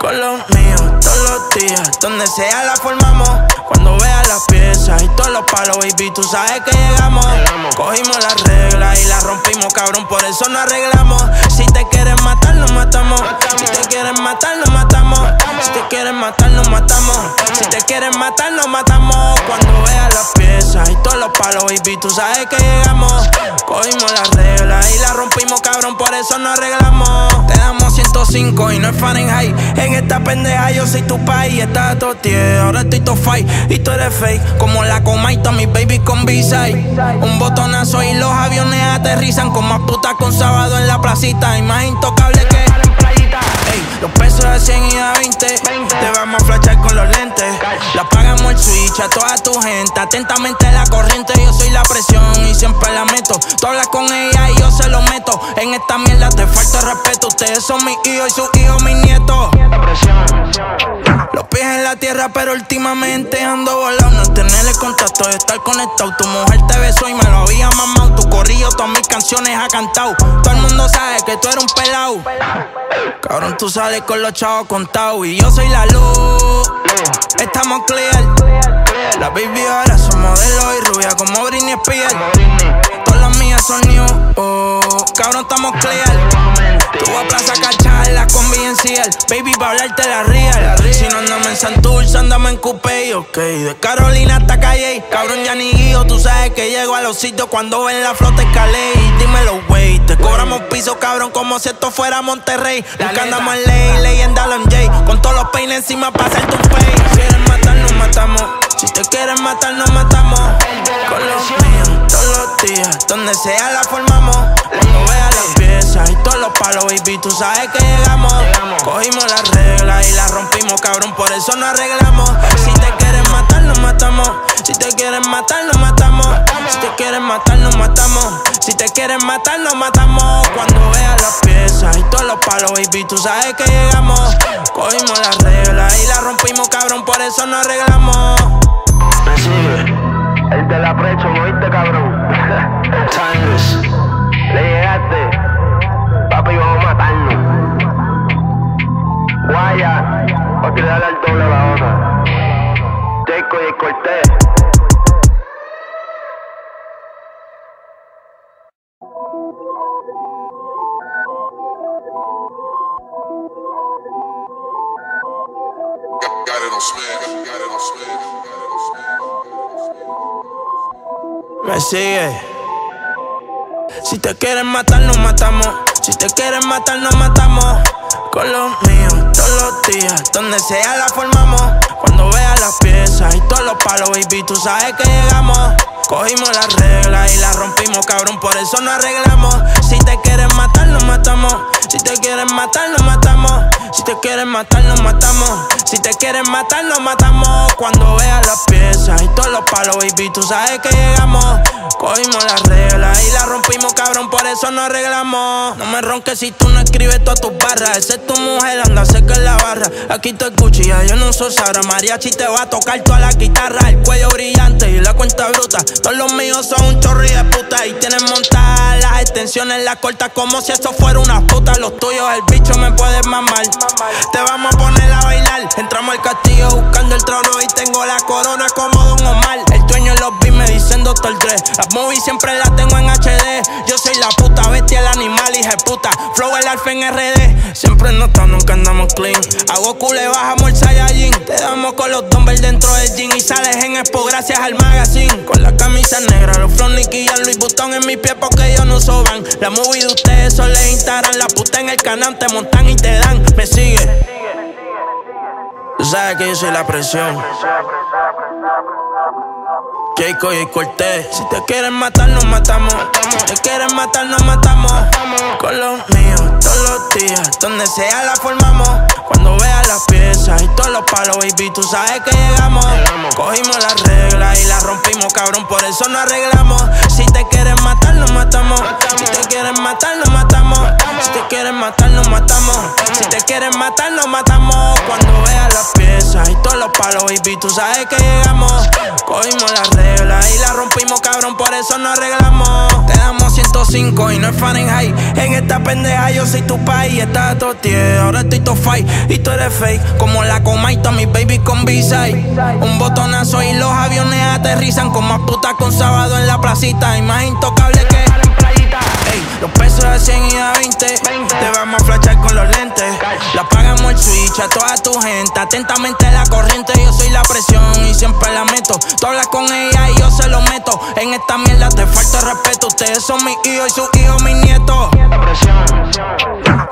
Con los míos, todos los días. Donde sea la formamos. Cuando veas las piezas y todos los palos, baby, tú sabes que llegamos. Cogimos las reglas y las rompimos, cabrón, por eso nos arreglamos. Si te quieren matar, nos matamos. Si te quieren matar, nos matamos. Si te quieren matar, nos matamos. Si te quieren matar, nos matamos. Cuando veas las piezas y todos los palos, baby, tú sabes que llegamos. Cogimos las reglas y las rompimos, cabrón, por eso nos arreglamos. Te damos 105 y no es Fahrenheit. En esta pendeja yo soy tu país. Estás todo ahora estoy to fight y tú eres fake. Como la coma y mis baby con B-side. Un botonazo y los aviones aterrizan con más putas con sábado en la placita. Y más intocable que. Los pesos de 100 y de 20, Te vamos a flashar con los lentes. La pagamos el switch a toda tu gente. Atentamente la corriente, yo soy la presión y siempre la meto. Tú hablas con ella y yo se lo meto. En esta mierda te falta respeto. Ustedes son mis hijos y sus hijos mis nietos. La presión. Los pies en la tierra, pero últimamente ando volado. No tenerle contacto, estar conectado. Tu mujer te besó y me lo había mamado. Tu corrido, todas mis canciones ha cantado. Todo el mundo sabe que tú eres un pelao. Cabrón, tú con los chavos contados. Y yo soy la luz. Estamos clear. La baby ahora son modelos y rubia como Britney Spears. Son new. Oh, cabrón, estamos clear. Tú a plaza cacharla con convencier. Baby, pa' hablarte la real. Si no andamos en Santurce, andamos en Coupé, ok. De Carolina hasta Calle, cabrón, ya ni guío. Tú sabes que llego a los sitios cuando ven la flota escalé. Dímelo, wey. Te cobramos piso, cabrón, como si esto fuera Monterrey. Nunca andamos en ley, leyenda J. Con todos los peines encima para hacerte un pay. Si quieres matar, nos matamos. Si te quieren matar, nos matamos. Con los míos, todos los días. Donde sea la formamos. Cuando veas las piezas y todos los palos, baby, tú sabes que llegamos. Cogimos las reglas y las rompimos, cabrón, por eso nos arreglamos. Si te quieren matar, nos matamos. Si te quieren matar, nos matamos. Si te quieren matar, nos matamos. Si te quieren matar, nos matamos. Cuando veas las piezas y todos los palos, baby, tú sabes que llegamos. Cogimos las reglas y las rompimos, cabrón, por eso nos arreglamos. Me sigue. El de la precho, ¿no oíste, cabrón? Timeless. Le llegaste. Papi, vamos a matarnos. Guaya. O tirarle al doble a la otra. Jaco y el Cortés. Got, it on spin. Got it on spin. Me sigue. Si te quieren matar, nos matamos. Si te quieren matar, nos matamos. Con los míos, todos los días. Donde sea la formamos. Cuando veas las piezas y todos los palos, baby, tú sabes que llegamos. Cogimos las reglas y las rompimos, cabrón, por eso nos arreglamos. Si te quieren matar, nos matamos. Si te quieren matar, nos matamos. Si te quieren matar, nos matamos. Si te quieren matar, nos matamos. Cuando veas las piezas y todos los palos, baby, tú sabes que llegamos. Cogimos las reglas y las rompimos, cabrón, por eso nos arreglamos. No me ronques si tú no escribes todas tus barras. Esa es tu mujer, anda seca en la barra. Aquí te escucho ya yo no soy Sara. Mariachi te va a tocar toda la guitarra. El cuello brillante y la cuenta bruta. Todos los míos son un chorri de puta y tienen montadas las extensiones, las cortas como si esto fuera una puta. Los tuyos, el bicho me puede mamar. Te vamos a poner a bailar. Entramos al castillo buscando el trono y tengo la corona como Don Omar. Me dicen Doctor Dre. Las movies siempre las tengo en HD. Yo soy la puta bestia, el animal, hija de puta. Flow el alfa en RD. Siempre notamos, nunca andamos clean. A Goku le bajamos el Saiyajin. Te damos con los dumbbells dentro del jean y sales en expo gracias al magazine. Con la camisa negra, los flow Nicky y el Louis Vuitton en mi pie porque ellos no soban. La movie de ustedes solo les Instagram. La puta en el canal te montan y te dan. Me sigue. Tú sabes que yo soy la presión. Jacob y Cortés. Si te quieren matar, nos matamos. Si te quieren matar, nos matamos. Con los míos, todos los días. Donde sea la formamos. Cuando veas las piezas y todos los palos, baby, tú sabes que llegamos. Cogimos las reglas y las rompimos, cabrón, por eso nos arreglamos. Si te quieren matar, nos matamos. Si te quieren matar, nos matamos. Si te quieren matar, nos matamos. Si te quieren matar, nos matamos. Cuando veas las piezas y todos los palos, baby, tú sabes que llegamos. Cogimos las reglas y las rompimos, cabrón, por eso nos arreglamos. Te damos 105 y no es Fahrenheit. En esta pendeja yo soy tu país. Estás todo tierra, ahora estoy to fight y tú eres fake. Como la coma y mis baby con B-side. Un botonazo y los aviones aterrizan con más putas con sábado en la placita. Y más intocable que. Los pesos de 100 y de 20. Te vamos a flashar con los lentes. La pagamos el switch a toda tu gente. Atentamente la corriente, yo soy la presión y siempre la meto. Tú hablas con ella y yo se lo meto. En esta mierda te falta respeto. Ustedes son mis hijos y sus hijos mis nietos.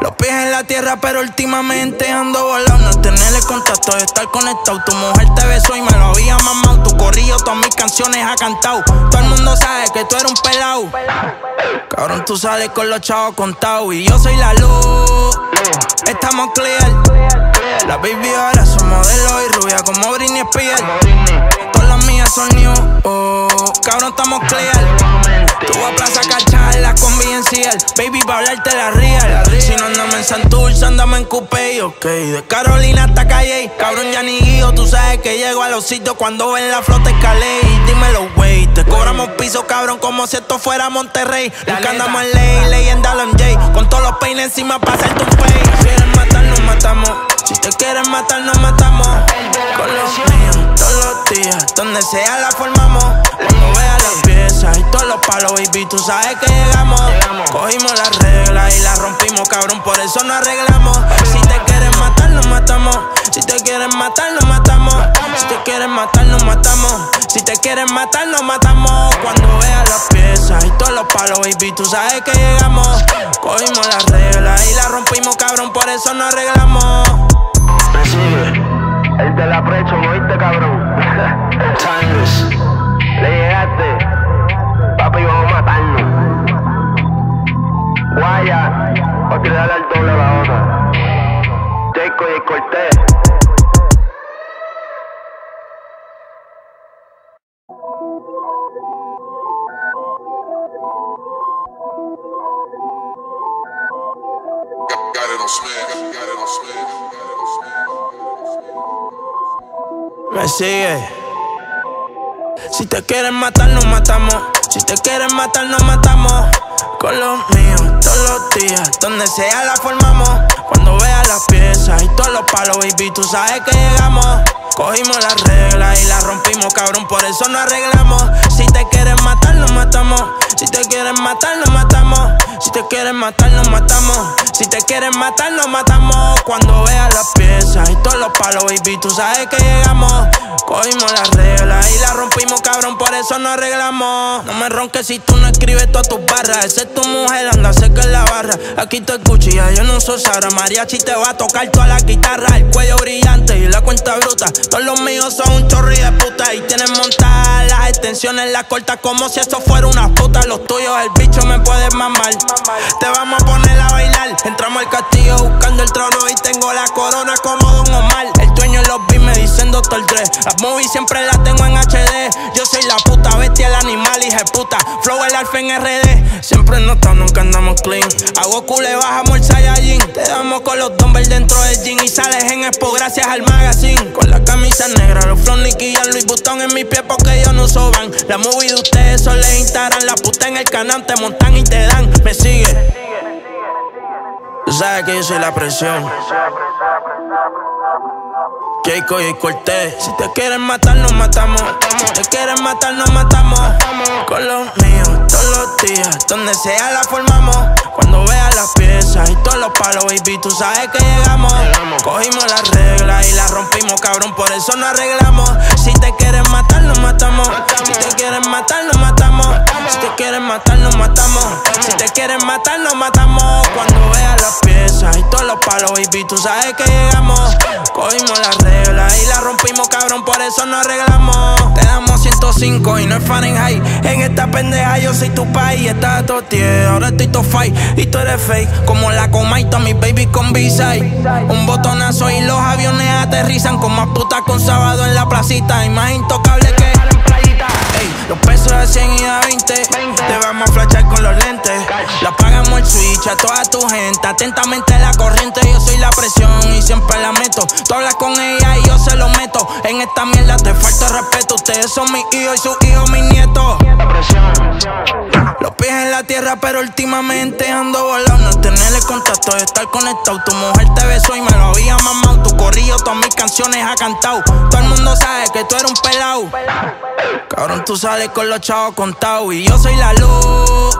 Los pies en la tierra, pero últimamente ando volando. No tener el contacto estar conectado. Tu mujer te besó y me lo había mamado. Tu corrillo, todas mis canciones ha cantado. Todo el mundo sabe que tú eres un pelao. Cabrón, tú sales con los chavos contados. Y yo soy la luz. Estamos clear. La baby ahora son modelos y rubia como Britney Spears. Son new. Oh, cabrón, estamos clear. Tú vas a plaza cacharlas con BNCL. Baby, pa' hablarte la real. Si no andamos en Santurce, andamos en Coupé, ok. De Carolina hasta Calle. Cabrón, ya ni guío. Tú sabes que llego a los sitios cuando ven la flota escalé. Y dímelo, wey. Te cobramos piso, cabrón, como si esto fuera Monterrey. Nunca andamos en ley, leyenda J. Con todos los peines encima para hacerte un pay. Si quieren matar, nos matamos. Si te quieren matar, nos matamos. Con los míos, todos los días. Donde sea la formamos. Cuando veas las piezas y todos los palos, baby, tú sabes que llegamos. Cogimos las reglas y las rompimos, cabrón, por eso nos arreglamos. Si te quieres matar, nos matamos. Si te quieren matar, nos matamos. Si te quieren matar, nos matamos. Cuando veas las piezas y todos los palos, baby, tú sabes que llegamos. Cogimos las reglas y las rompimos, cabrón, por eso nos arreglamos. Guaya. O tirarle al doble la otra. Jaco y el Cortés. Me sigue. Si te quieren matar, nos matamos. Si te quieren matar, nos matamos. Con los míos, los días, donde sea la formamos. Cuando veas las piezas y todos los palos, baby, tú sabes que llegamos. Cogimos las reglas y las rompimos, cabrón, por eso nos arreglamos. Si te quieren matar, nos matamos. Si te quieren matar, nos matamos. Si te quieren matar, nos matamos. Si te quieren matar, nos matamos. Cuando veas las piezas y todos los palos, baby, tú sabes que llegamos. Cogimos las reglas y las rompimos, cabrón, por eso nos arreglamos. No me ronques si tú no escribes todas tus barras. Esa es tu mujer, anda seca en la barra. Aquí te escucho, ya yo no soy Sara. Mariachi te va a tocar toda la guitarra. El cuello brillante y la cuenta bruta. Todos los míos son un chorri de puta y tienen montadas las extensiones, las cortas como si esto fuera una puta. Los tuyos, el bicho me puede mamar. Te vamos a poner a bailar. Entramos al castillo buscando el trono y tengo la corona como Don Omar. Me dicen Doctor Dre. Las movies siempre las tengo en HD. Yo soy la puta bestia, el animal, hija de puta. Flow el alfa en RD. Siempre notamos, nunca andamos clean. A Goku le bajamos el Saiyajin. Te damos con los dumbbells dentro del jean. Y sales en Expo gracias al magazine. Con la camisa negra, los flow Nicky y el Louis Vuitton en mi pie porque ellos no soban. La movie de ustedes solo les Instagram. La puta en el canal te montan y te dan. Me sigue. Tú sabes que yo soy la presión. Jacob y Cortés. Si te quieren matar, nos matamos. Si te quieren matar, nos matamos. Con los míos, todos los días, donde sea la formamos. Cuando veas las piezas y todos los palos, baby, tú sabes que llegamos. Cogimos las reglas y las rompimos, cabrón, por eso nos arreglamos. Si te quieren matar, nos matamos. Si te quieren matar, nos matamos. Si te quieren matar, nos matamos. Si te quieren matar, nos matamos. Cuando veas las piezas y todos los palos, baby, tú sabes que llegamos. Cogimos las reglas y las rompimos, cabrón, por eso nos arreglamos. Te damos 105 y no es Fahrenheit. En esta pendeja yo soy tu país. Estás todo tierra, ahora estoy to fight y tú eres fake. Como la coma y mi baby con B-side. Un botonazo y los aviones aterrizan con más putas con sábado en la placita. Y más intocable los pesos de 100 y de 20. Te vamos a flashar con los lentes. La pagamos el switch a toda tu gente. Atentamente la corriente, yo soy la presión y siempre la meto. Tú hablas con ella y yo se lo meto. En esta mierda te falta respeto. Ustedes son mis hijos y sus hijos mis nietos. Los pies en la tierra, pero últimamente ando volado. No tener el contacto estar conectado. Tu mujer te besó y me lo había mamado. Tu corrillo, todas mis canciones ha cantado. Todo el mundo sabe que tú eres un pelao. Cabrón, tú sales con los chavos contados. Y yo soy la luz.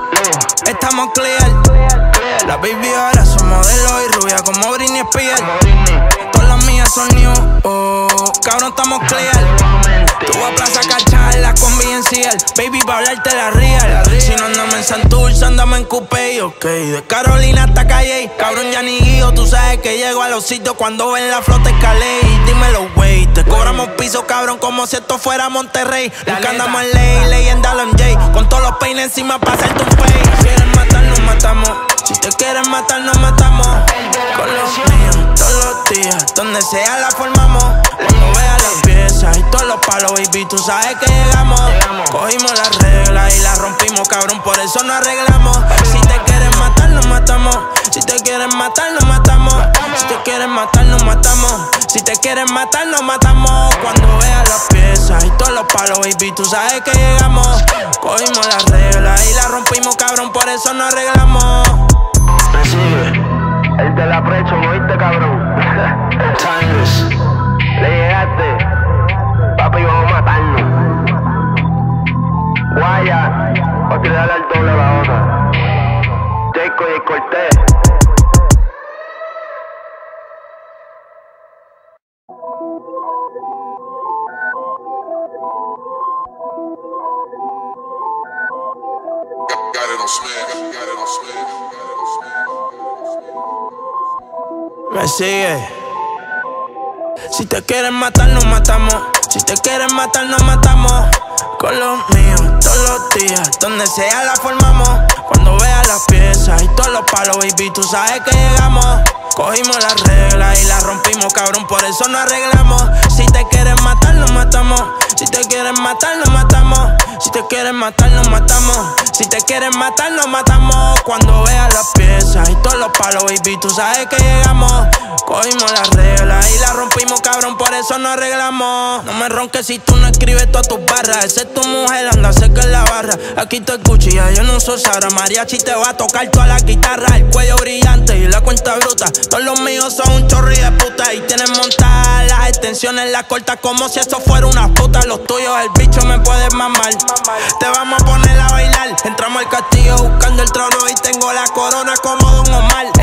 Estamos clear. La baby ahora son modelos y rubia como Britney Spears. Son new. Oh, cabrón, estamos clear. Tú a plaza cacharlas con BNCL. Baby, pa' hablarte la real. Si no andamos en Santurce, andamos en Coupé. Ok, de Carolina hasta Calle. Cabrón, ya ni guío. Tú sabes que llego a los sitios cuando ven la flota escalé. Y dímelo, wey. Te cobramos piso, cabrón, como si esto fuera Monterrey. Nunca andamos en ley, leyenda Lon J. Con todos los peines encima pa' hacerte un pay. Si quieren matar, nos matamos. Si te quieren matar, nos matamos. Con los míos, todos los días. Donde sea la formamos. Cuando veas las piezas y todos los palos, baby, tú sabes que llegamos. Cogimos las reglas y las rompimos, cabrón, por eso nos arreglamos. Si te quieren matar, nos matamos. Si te quieren matar, nos matamos. Si te quieren matar, nos matamos. Si te quieren matar, nos matamos. Cuando veas las piezas y todos los palos, baby, tú sabes que llegamos. Cogimos las reglas y las rompimos, cabrón, por eso nos arreglamos. Guaya. O tirarle al doble la otra. Y el Cortés. Me sigue. Si te quieren matar, nos matamos. Si te quieren matar, nos matamos. Con los míos, todos los días. Donde sea la formamos. Cuando veas las piezas y todos los palos, baby, tú sabes que llegamos. Cogimos las reglas y las rompimos, cabrón, por eso nos arreglamos. Si te quieren matar, nos matamos. Si te quieren matar, nos matamos. Si te quieren matar, nos matamos. Si te quieren matar, nos matamos. Cuando veas las piezas y todos los palos, baby, tú sabes que llegamos. Cogimos las reglas y las rompimos, cabrón, por eso nos arreglamos. No me ronques si tú no escribes todas tus barras. Esa es tu mujer, anda seca en la barra. Aquí te escucho, yo no soy Sara. Mariachi te va a tocar toda la guitarra. El cuello brillante y la cuenta bruta. Todos los míos son un chorri de puta y tienen montadas las extensiones, las cortas como si eso fuera una puta. Los tuyos, el bicho me puede mamar. Te vamos a poner a bailar. Entramos al castillo buscando el trono y tengo la corona como Don Omar.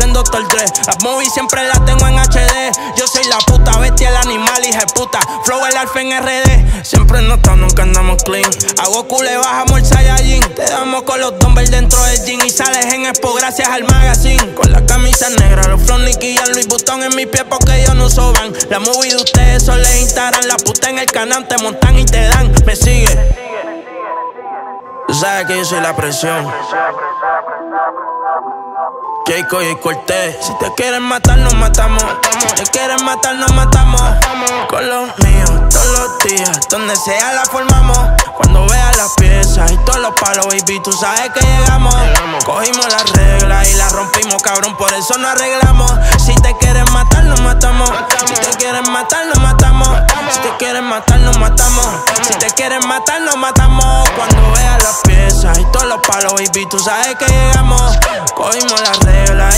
Dicen Doctor Dre. Las movies siempre las tengo en HD. Yo soy la puta bestia, el animal, hija de puta. Flow el alfa en RD. Siempre nota, nunca andamos clean. A Goku le bajamos el Saiyajin. Te damos con los dumbbells dentro del jean y sales en expo gracias al magazine. Con la camisa negra, los flow Nicky y el Louis Vuitton en mi pie porque ellos no soban. La movie de ustedes solo les Instagram. La puta en el canal te montan y te dan. Me sigue. Tú sabes que yo soy la presión. Jayco y Cortés. Si te quieren matar, nos matamos. Si te quieren matar, nos matamos. Con los míos, todos los días. Donde sea la formamos. Cuando veas las piezas y todos los palos, baby, tú sabes que llegamos. Cogimos las reglas y las rompimos, cabrón, por eso nos arreglamos. Si te quieren matar, nos matamos. Si te quieren matar, nos matamos. Si te quieren matar, nos matamos. Si te quieren matar, nos matamos. Cuando veas las piezas y todos los palos, baby, tú sabes que llegamos. Cogimos las reglas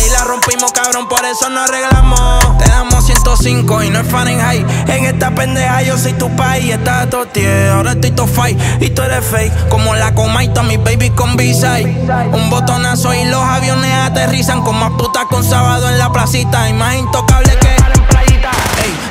y las rompimos, cabrón, por eso nos arreglamos. Te damos 105 y no es Fahrenheit. En esta pendeja yo soy tu país. Estás todo tieso, ahora estoy to fight y tú eres fake. Como la comaita, mi baby con B-side. Un botonazo y los aviones aterrizan con más putas con sábado en la placita. Y más intocable que.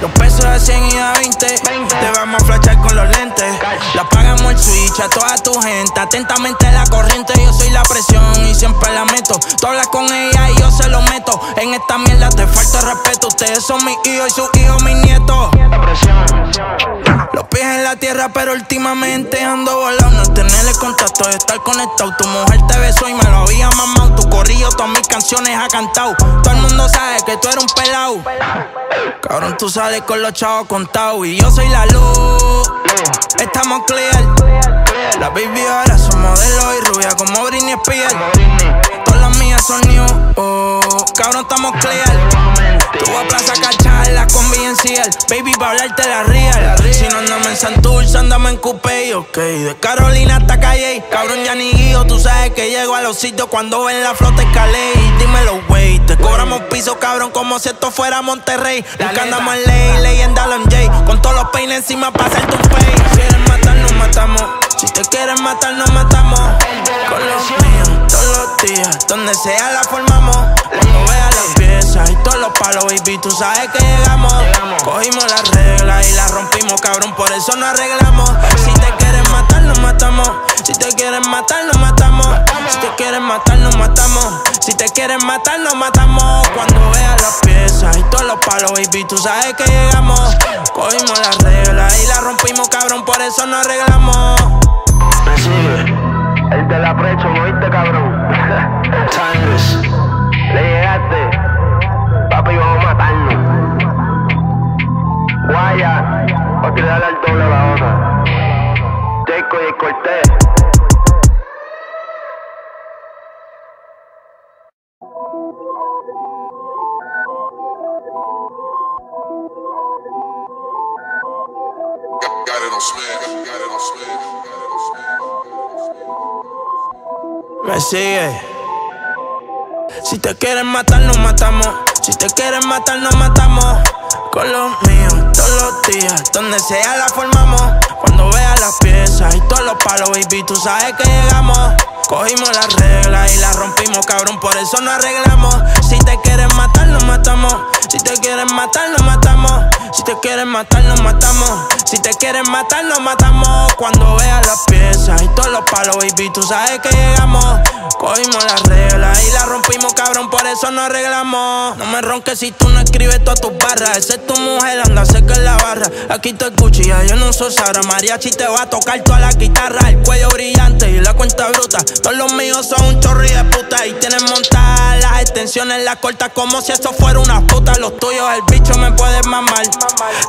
Los pesos de 100 y de 20, Te vamos a flashar con los lentes. La pagamos el switch a toda tu gente. Atentamente la corriente, yo soy la presión y siempre la meto. Tú hablas con ella y yo se lo meto. En esta mierda te falta respeto. Ustedes son mis hijos y sus hijos mis nietos. La presión. Los pies en la tierra, pero últimamente ando volado. No tener el contacto de estar conectado. Tu mujer te besó y me lo había mamado. Tu corrillo, todas mis canciones ha cantado. Todo el mundo sabe que tú eres un pelao. Cabrón, tú sales con los chavos contados. Y yo soy la luz. Estamos clear. La baby ahora son modelos y rubia como Britney Spears. Todas las mías son new. Oh, cabrón, estamos clear. Tú a Plaza Cacharla con BNCL Baby, pa' hablarte la real. Si no andamos en Santurce, andamos en Coupé Ok, de Carolina hasta Calle. Cabrón, ya ni guío Tú sabes que llego a los sitios cuando ven la flota escalé Y dímelo, wey Te cobramos piso, cabrón, como si esto fuera Monterrey. Nunca andamos en ley, leyenda Lon J. Con todos los peines encima pa' hacerte un pay. Si quieren matar, nos matamos. Si te quieren matar, nos matamos Con los míos, todos los días Donde sea la formamos Cuando veas las piezas y todos los palos, baby, tú sabes que llegamos. Cogimos las reglas y las rompimos, cabrón, por eso nos arreglamos. Si te quieren matar, nos matamos. Si te quieren matar, nos matamos. Si te quieren matar, nos matamos. Si te quieren matar, nos matamos. Cuando veas las piezas y todos los palos, baby, tú sabes que llegamos. Cogimos las reglas y las rompimos, cabrón, por eso nos arreglamos. Sigue. El de la precho, ¿no oíste, cabrón? Timeless. Le llegaste. Papi, vamos a matarnos. Guaya. O tirarle al doble a la otra. Jaco y Cortés. Got, got it on Smith. Got it on Smith. Got it on Smith. Me sigue. Si te quieren matar, nos matamos. Si te quieren matar, nos matamos. Con los míos, todos los días. Donde sea la formamos. Cuando veas las piezas y todos los palos, baby, tú sabes que llegamos. Cogimos las reglas y las rompimos, cabrón, por eso nos arreglamos. Si te quieren matar, nos matamos. Si te quieren matar, nos matamos. Si te quieren matar, nos matamos. Si te quieren matar, nos matamos. Cuando veas las piezas y todos los palos, baby, tú sabes que llegamos. Cogimos las reglas y las rompimos, cabrón, por eso nos arreglamos. No me ronques si tú no escribes todas tus barras. Esa es tu mujer, anda seca en la barra. Aquí te escucho yo no soy Sara. Mariachi te va a tocar toda la guitarra. El cuello brillante y la cuenta bruta. Todos los míos son un chorri de puta y tienen montadas las extensiones, las cortas como si esto fuera una puta. Los tuyos, el bicho me puede mamar.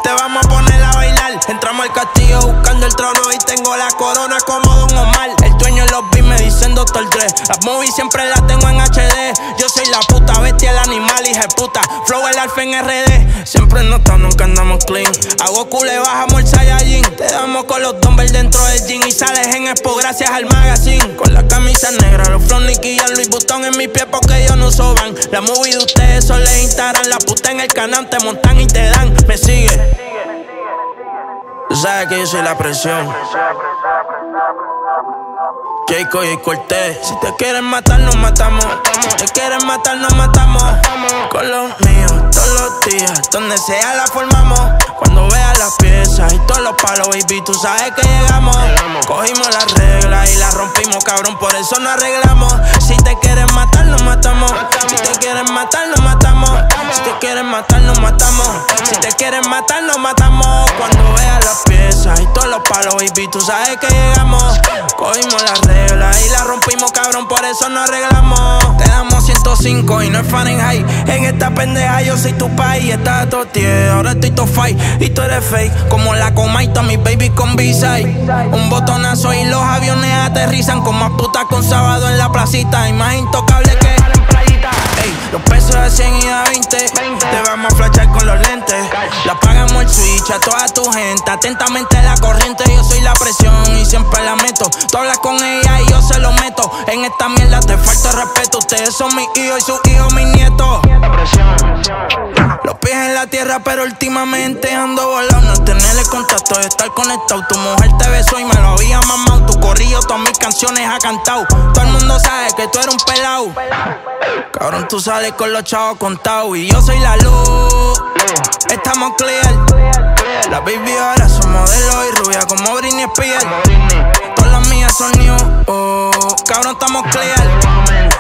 Te vamos a poner a bailar. Entramos al castillo buscando el trono y tengo la corona como Don Omar. El dueño los beats me dicen Doctor Dre. Las movies siempre las tengo en HD. Yo soy la puta bestia, el animal, hija de puta. Flow el alfa en RD. Siempre nota, nunca andamos clean. A Goku le bajamos el Saiyajin. Te damos con los dumbbells dentro del jean. Y sales en expo gracias al magazine. Con la camisa negra, los flow Nicky y Luis Butón en mi pie porque ellos no soban. La movie de ustedes solo les instalan. La puta en el canal te montan y te dan. Me sigue. Tú sabes que yo soy la presión. Jacob y Cortés. Si te quieren matar, nos matamos. Si te quieren matar, nos matamos. Con los míos, todos los días. Donde sea la formamos. Veas las piezas y todos los palos, baby, tú sabes que llegamos. Cogimos las reglas y las rompimos, cabrón. Por eso nos arreglamos. Si te quieren matar, nos matamos. Si te quieren matar, nos matamos. Si te quieren matar, nos matamos. Si te quieren matar, nos matamos. Cuando veas las piezas y todos los palos, baby, tú sabes que llegamos. Cogimos las reglas y las rompimos, cabrón, por eso nos arreglamos. Te damos 105 y no es Fahrenheit. En esta pendeja yo soy tu país. Estás todo tierra, ahora estoy to fight y tú eres fake. Como la coma y mis baby con B-side. Un botonazo y los aviones aterrizan con más putas con sábado en la placita. Y más intocable que. Los pesos de 100 y de 20. Te vamos a flashar con los lentes. La pagamos el switch a toda tu gente. Atentamente la corriente, yo soy la presión y siempre la meto. Tú hablas con ella y yo se lo meto. En esta mierda te falta respeto. Ustedes son mis hijos y sus hijos mis nietos. Los en la tierra, pero últimamente ando volado. No tener el contacto de estar conectado. Tu mujer te besó y me lo había mamado. Tu corrillo, todas mis canciones ha cantado. Todo el mundo sabe que tú eres un pelado. Cabrón, tú sales con los chavos contados. Y yo soy la luz. Estamos clear. La baby ahora son modelos y rubia como Britney Spears. Todas las mías son new. Oh, cabrón, estamos clear.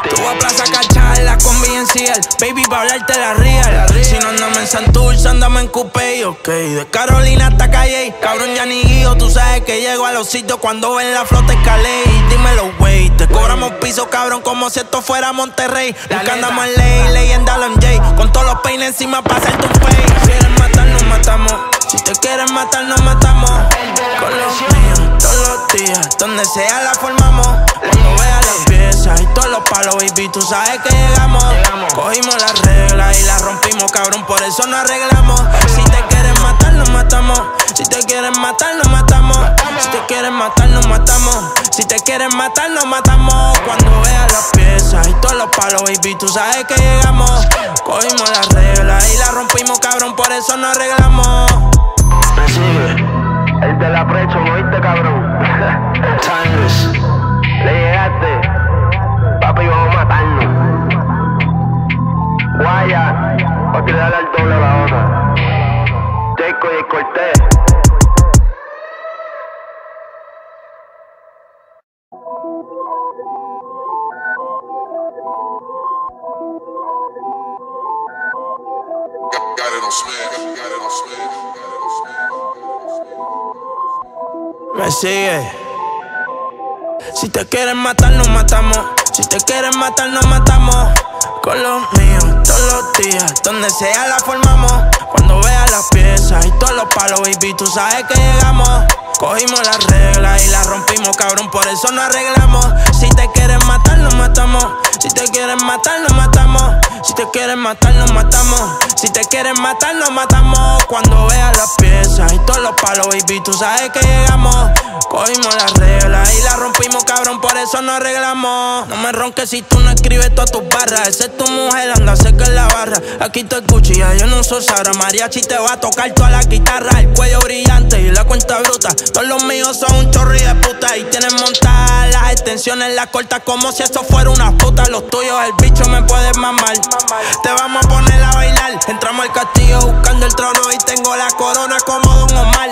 Tú a plaza cacharla con BNCL. Baby, pa' hablarte la real. Si no andamos en Santurce, andamos en Coupé. Ok, de Carolina hasta Calle. Cabrón, ya ni guío. Tú sabes que llego a los sitios cuando ven la flota escalé. Dímelo, wey. Te cobramos piso, cabrón, como si esto fuera Monterrey. Nunca andamos en ley, leyenda Alan J. Con todos los peines encima pa' hacerte un fake. Si quieren matar, nos matamos. Si te quieren matar, nos matamos. Con los míos, todos los días. Donde sea la formamos. Palos, baby, tú sabes que llegamos. Cogimos las reglas y las rompimos, cabrón, por eso nos arreglamos. Si te quieren matar, nos matamos. Si te quieren matar, nos matamos. Si te quieren matar, nos matamos. Si te quieren matar, nos matamos. Cuando veas las piezas y todos los palos, baby, tú sabes que llegamos. Cogimos las reglas y las rompimos, cabrón, por eso nos arreglamos. Me sigue. El de la precho, ¿no oíste, cabrón? Me sigue. Si te quieren matar, nos matamos. Si te quieren matar, nos matamos. Con los míos, todos los días. Donde sea la formamos. Cuando veas las piezas y todos los palos, baby, tú sabes que llegamos. Cogimos las reglas y las rompimos, cabrón, por eso nos arreglamos. Si te quieren matar, nos matamos. Si te quieren matar, nos matamos. Si te quieren matar, nos matamos. Si te quieren matar, nos matamos. Cuando veas las piezas y todos los palos, baby, tú sabes que llegamos. Cogimos las reglas y las rompimos, cabrón, por eso nos arreglamos. No me ronques si tú no escribes todas tus barras. Esa es tu mujer, anda seca en la barra. Aquí te escucho y yo no soy Sara. Mariachi te va a tocar toda la guitarra. El cuello brillante y la cuenta bruta. Todos los míos son un chorri de puta y tienen montadas las extensiones, las cortas como si esto fuera una puta los tuyos, el bicho me puede mamar. Te vamos a poner a bailar. Entramos al castillo buscando el trono y tengo la corona como Don Omar.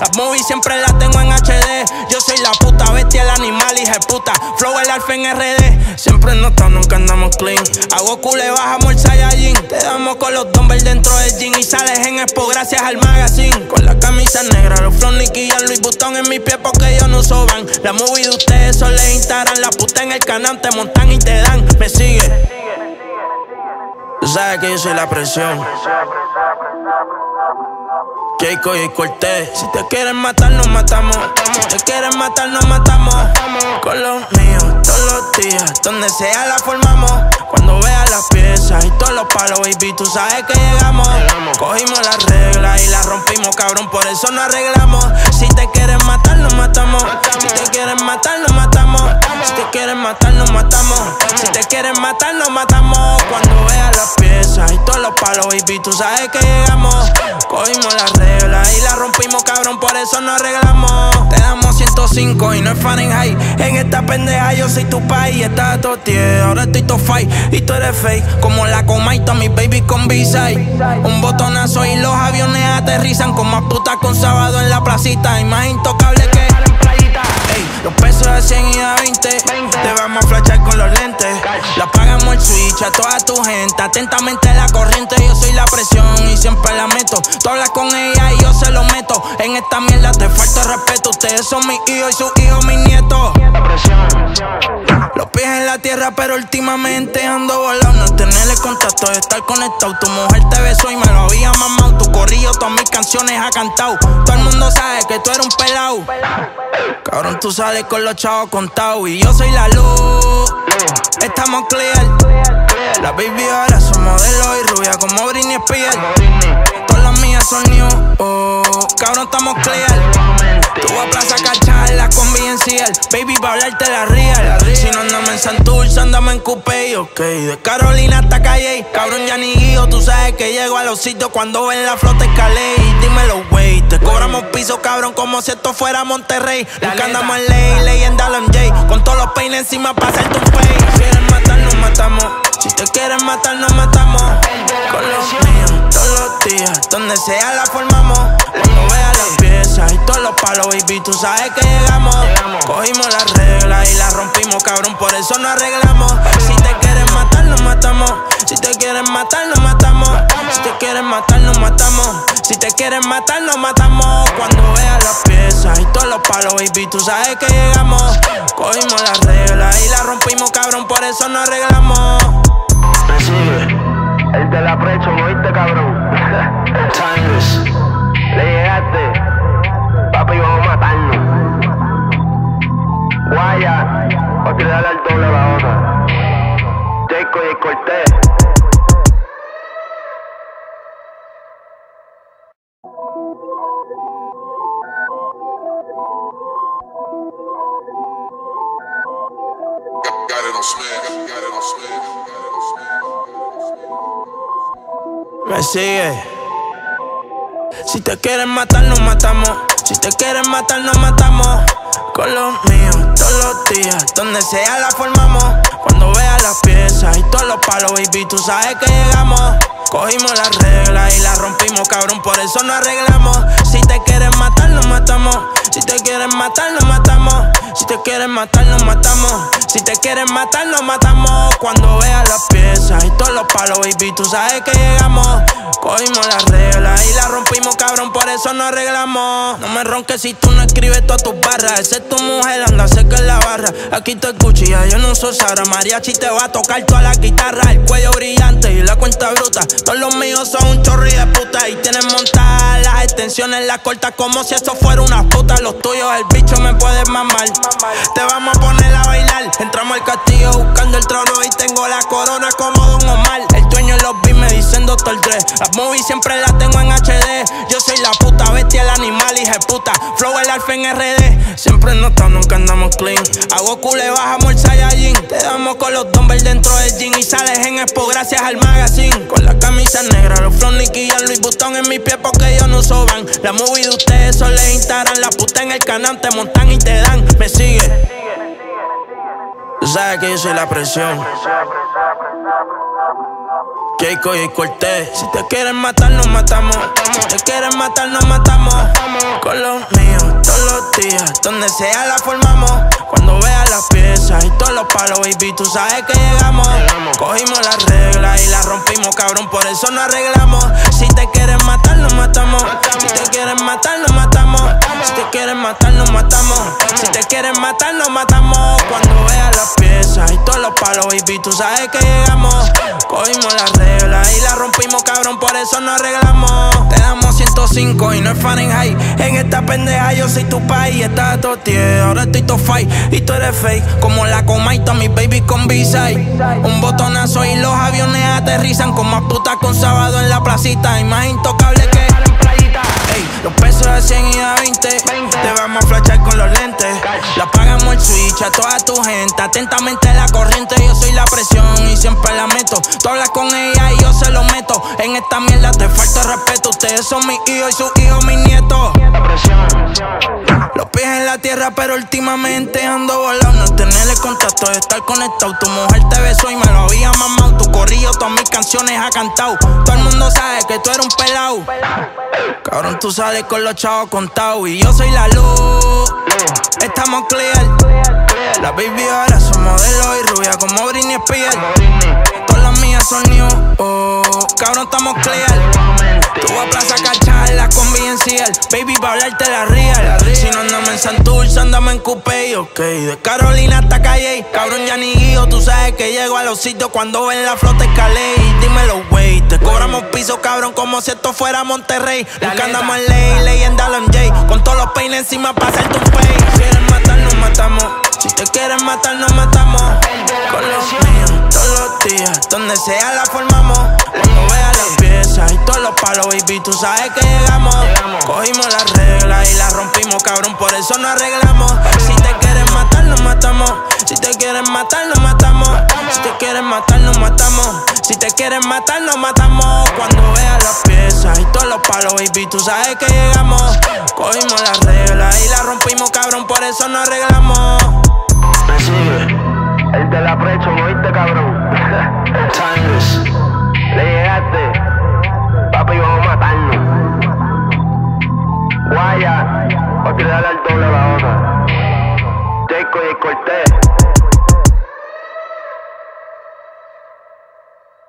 Las movies siempre las tengo en HD. Yo soy la puta bestia, el animal, hija puta. Flow el alfa en RD. Siempre nota, nunca andamos clean. A Goku le bajamos el Saiyajin. Te damos con los dumbbells dentro del jean. Y sales en Expo gracias al magazine. Con la camisa negra, los flow Nicky y Luis Butón en mi pie porque ellos no soban. La movie de ustedes solo les instalan. La puta en el canal te montan y te dan. Me sigue. Tú sabes que yo soy la presión. Keiko y Cortés. Si te quieren matar, nos matamos. Si te quieren matar, nos matamos. Con todos los días. Donde sea la formamos. Cuando veas las piezas y todos los palos, baby, tú sabes que llegamos. Cogimos las reglas y las rompimos, cabrón. Por eso nos arreglamos. Si te quieren matar, nos matamos. Si te quieren matar, nos matamos. Si te quieren matar, nos matamos. Si te quieren matar, nos matamos. Cuando veas las piezas y todos los palos, baby, tú sabes que llegamos. Cogimos las reglas y la rompimos, cabrón, por eso nos arreglamos. Te damos 105 y no es Fahrenheit. En esta pendeja yo soy tu país. Estás todo ahora estoy to fight y tú eres fake. Como la coma y mi baby con B-side. Un botonazo y los aviones aterrizan como a putas con sábado en la placita. Y más intocable que los pesos de 100 y de 20, te vamos a flashar con los lentes. La pagamos el a toda tu gente. Atentamente la corriente, yo soy la presión y siempre la meto. Tú hablas con ella y yo se lo meto. En esta mierda te falta respeto. Ustedes son mis hijos y sus hijos mis nietos. Los pies en la tierra, pero últimamente ando volado. No tenerle contacto, de estar conectado. Tu mujer te besó y me lo había mamado. Tu corrillo, todas mis canciones ha cantado. Todo el mundo sabe que tú eres un pelado. Cabrón, tú sales con los chavos contados. Y yo soy la luz. Estamos clear. La baby ahora son modelos y rubia como Britney Spears. Las mías son new. Oh, cabrón, estamos clear. Tú a plaza cacharla con BNCL. Baby, pa' hablarte la real. Si no andamos en Santurce, andamos en Coupé. Ok, de Carolina hasta Calle. Cabrón, ya ni guío. Tú sabes que llego a los sitios cuando ven la flota escalé. Dímelo, wey. Te cobramos piso, cabrón, como si esto fuera Monterrey. Nunca andamos en ley, leyenda J. Con todos los peines encima para hacerte un pay. Si quieren matar, nos matamos. Si te quieren matar, nos matamos. Con los míos, Donde sea la formamos. Cuando vea las piezas y todos los palos, baby, tú sabes que llegamos. Cogimos las reglas y las rompimos, cabrón, por eso nos arreglamos. Si te quieren matar, nos matamos. Si te quieren matar, nos matamos. Si te quieren matar, nos matamos. Si te quieren matar, nos matamos. Cuando veas las piezas y todos los palos, baby, tú sabes que llegamos. Cogimos las reglas y las rompimos, cabrón, por eso nos arreglamos. el de la precho, ¿no oíste, cabrón? Llegaste. Papi, vamos a matarnos. Guaya, o tirarle al doble a la otra. Jacob y Cortés. Got it Si te quieren matar, nos matamos. Si te quieren matar, nos matamos. Con los míos, todos los días. Donde sea la formamos. Cuando veas las piezas y todos los palos, baby, tú sabes que llegamos. Cogimos las reglas y las rompimos, cabrón, por eso nos arreglamos. Si te quieren matar, nos matamos. Si te quieren matar, nos matamos. Si te quieren matar, nos matamos. Si te quieren matar, nos matamos. Cuando veas las piezas y todos los palos, baby, tú sabes que llegamos. Cogimos las reglas y las rompimos, cabrón, por eso nos arreglamos. No me ronques si tú no escribes todas tus barras. Esa es tu mujer, anda en la barra. Aquí te escucho, ya yo no soy Sara. Mariachi te va a tocar toda la guitarra. El cuello brillante y la cuenta bruta. Todos los míos son un chorri de puta. Y tienen montadas las extensiones, las cortas como si esto fuera una puta. Los tuyos, el bicho me puede mamar. Te vamos a poner a bailar. Entramos al castillo buscando el trono y tengo la corona como Don Omar. Me dicen Doctor Dre. Las movies siempre las tengo en HD. Yo soy la puta bestia, el animal, hija puta. Flow el alfa en RD. Siempre nota, nunca andamos clean. A Goku le bajamos el Saiyajin. Te damos con los dumbbells dentro del jean. Y sales en Expo gracias al magazine. Con la camisa negra, los flow Nicky y Luis Butón en mi pie porque ellos no soban. La movie de ustedes solo les instalan. La puta en el canal te montan y te dan. Me sigue. Tú sabes que yo soy la presión. Jayco y Cortés. Si te quieren matar, nos matamos. Si te quieren matar, nos matamos. Con los míos, todos los días. Donde sea la formamos. Cuando veas las piezas y todos los palos, baby, tú sabes que llegamos. Cogimos las reglas y las rompimos, cabrón. Por eso nos arreglamos. Si te quieren matar, nos matamos. Si te quieren matar, nos matamos. Si te quieren matar, nos matamos. Si te quieren matar, nos matamos. Cuando veas las piezas y todos los palos, baby, tú sabes que llegamos. Cogimos las reglas y las rompimos, cabrón. Por eso nos arreglamos. Te damos 105 y no es Fahrenheit. En esta pendeja yo soy tu país. Estás todo ahora estoy to fight y tú eres fake. Como la coma y mi baby con B-side. Un botonazo y los aviones aterrizan. Con más putas con sábado en la placita. Más intocable los pesos de 100 y de 20. Te vamos a flashar con los lentes. La pagamos el switch a toda tu gente. Atentamente la corriente, yo soy la presión y siempre la meto. Tú hablas con ella y yo se lo meto. En esta mierda te falta respeto. Ustedes son mis hijos y sus hijos mis nietos. La presión. Los pies en la tierra, pero últimamente ando volado. No tenerle contacto, estar conectado. Tu mujer te besó y me lo había mamado. Tu corrillo, todas mis canciones ha cantado. Todo el mundo sabe que tú eres un pelao. Cabrón, tú con los chavos contados. Y yo soy la luz. Estamos clear. La baby ahora son modelos y rubia como Britney Spears. Todas las mías son new. Oh, cabrón, estamos clear. Tú vas a plaza cacharla con BNCL. Baby, pa' hablarte la real. Si no andamos en Santurce, andamos en Coupé. Ok, de Carolina hasta Calle. Cabrón, ya ni guío. Tú sabes que llego a los sitios cuando ven la flota escalé. Dímelo, wey. Te cobramos piso, cabrón, como si esto fuera Monterrey. Nunca andamos en ley, leyenda J. Con todos los peines encima para hacerte un pay. Si quieren matar, nos matamos. Si te quieren matar, nos matamos. Con los míos, todos los días. Donde sea la formamos. Cuando las piezas y todos los palos, baby, tú sabes que llegamos. Cogimos las reglas y las rompimos, cabrón. Por eso nos arreglamos. Si te quieren matar, nos matamos. Si te quieren matar, nos matamos. Si te quieren matar, nos matamos. Si te quieren matar, nos matamos. Cuando veas las piezas y todos los palos, baby, tú sabes que llegamos. Cogimos las reglas y las rompimos, cabrón. Por eso nos arreglamos. Me sigue. El de la precho, ¿no oíste, cabrón? Guaya. O tirarle al doble la otra. Jacob y Cortés.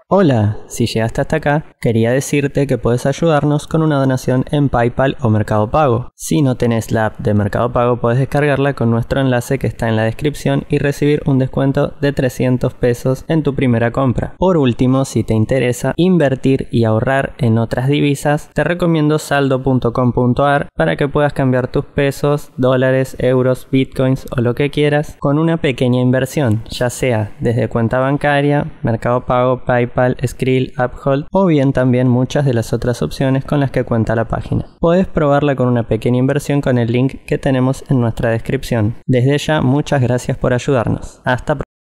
Hola, si llegaste hasta acá, quería decirte que puedes ayudarnos con una donación en PayPal o Mercado Pago. Si no tenés la app de Mercado Pago, puedes descargarla con nuestro enlace que está en la descripción y recibir un descuento de 300 pesos en tu primera compra. Por último, si te interesa invertir y ahorrar en otras divisas, te recomiendo saldo.com.ar para que puedas cambiar tus pesos, dólares, euros, bitcoins o lo que quieras con una pequeña inversión, ya sea desde cuenta bancaria, Mercado Pago, PayPal, Skrill, Uphold o bien también muchas de las otras opciones con las que cuenta la página. Puedes probarla con una pequeña inversión con el link que tenemos en nuestra descripción. Desde ya, muchas gracias por ayudarnos. Hasta pronto.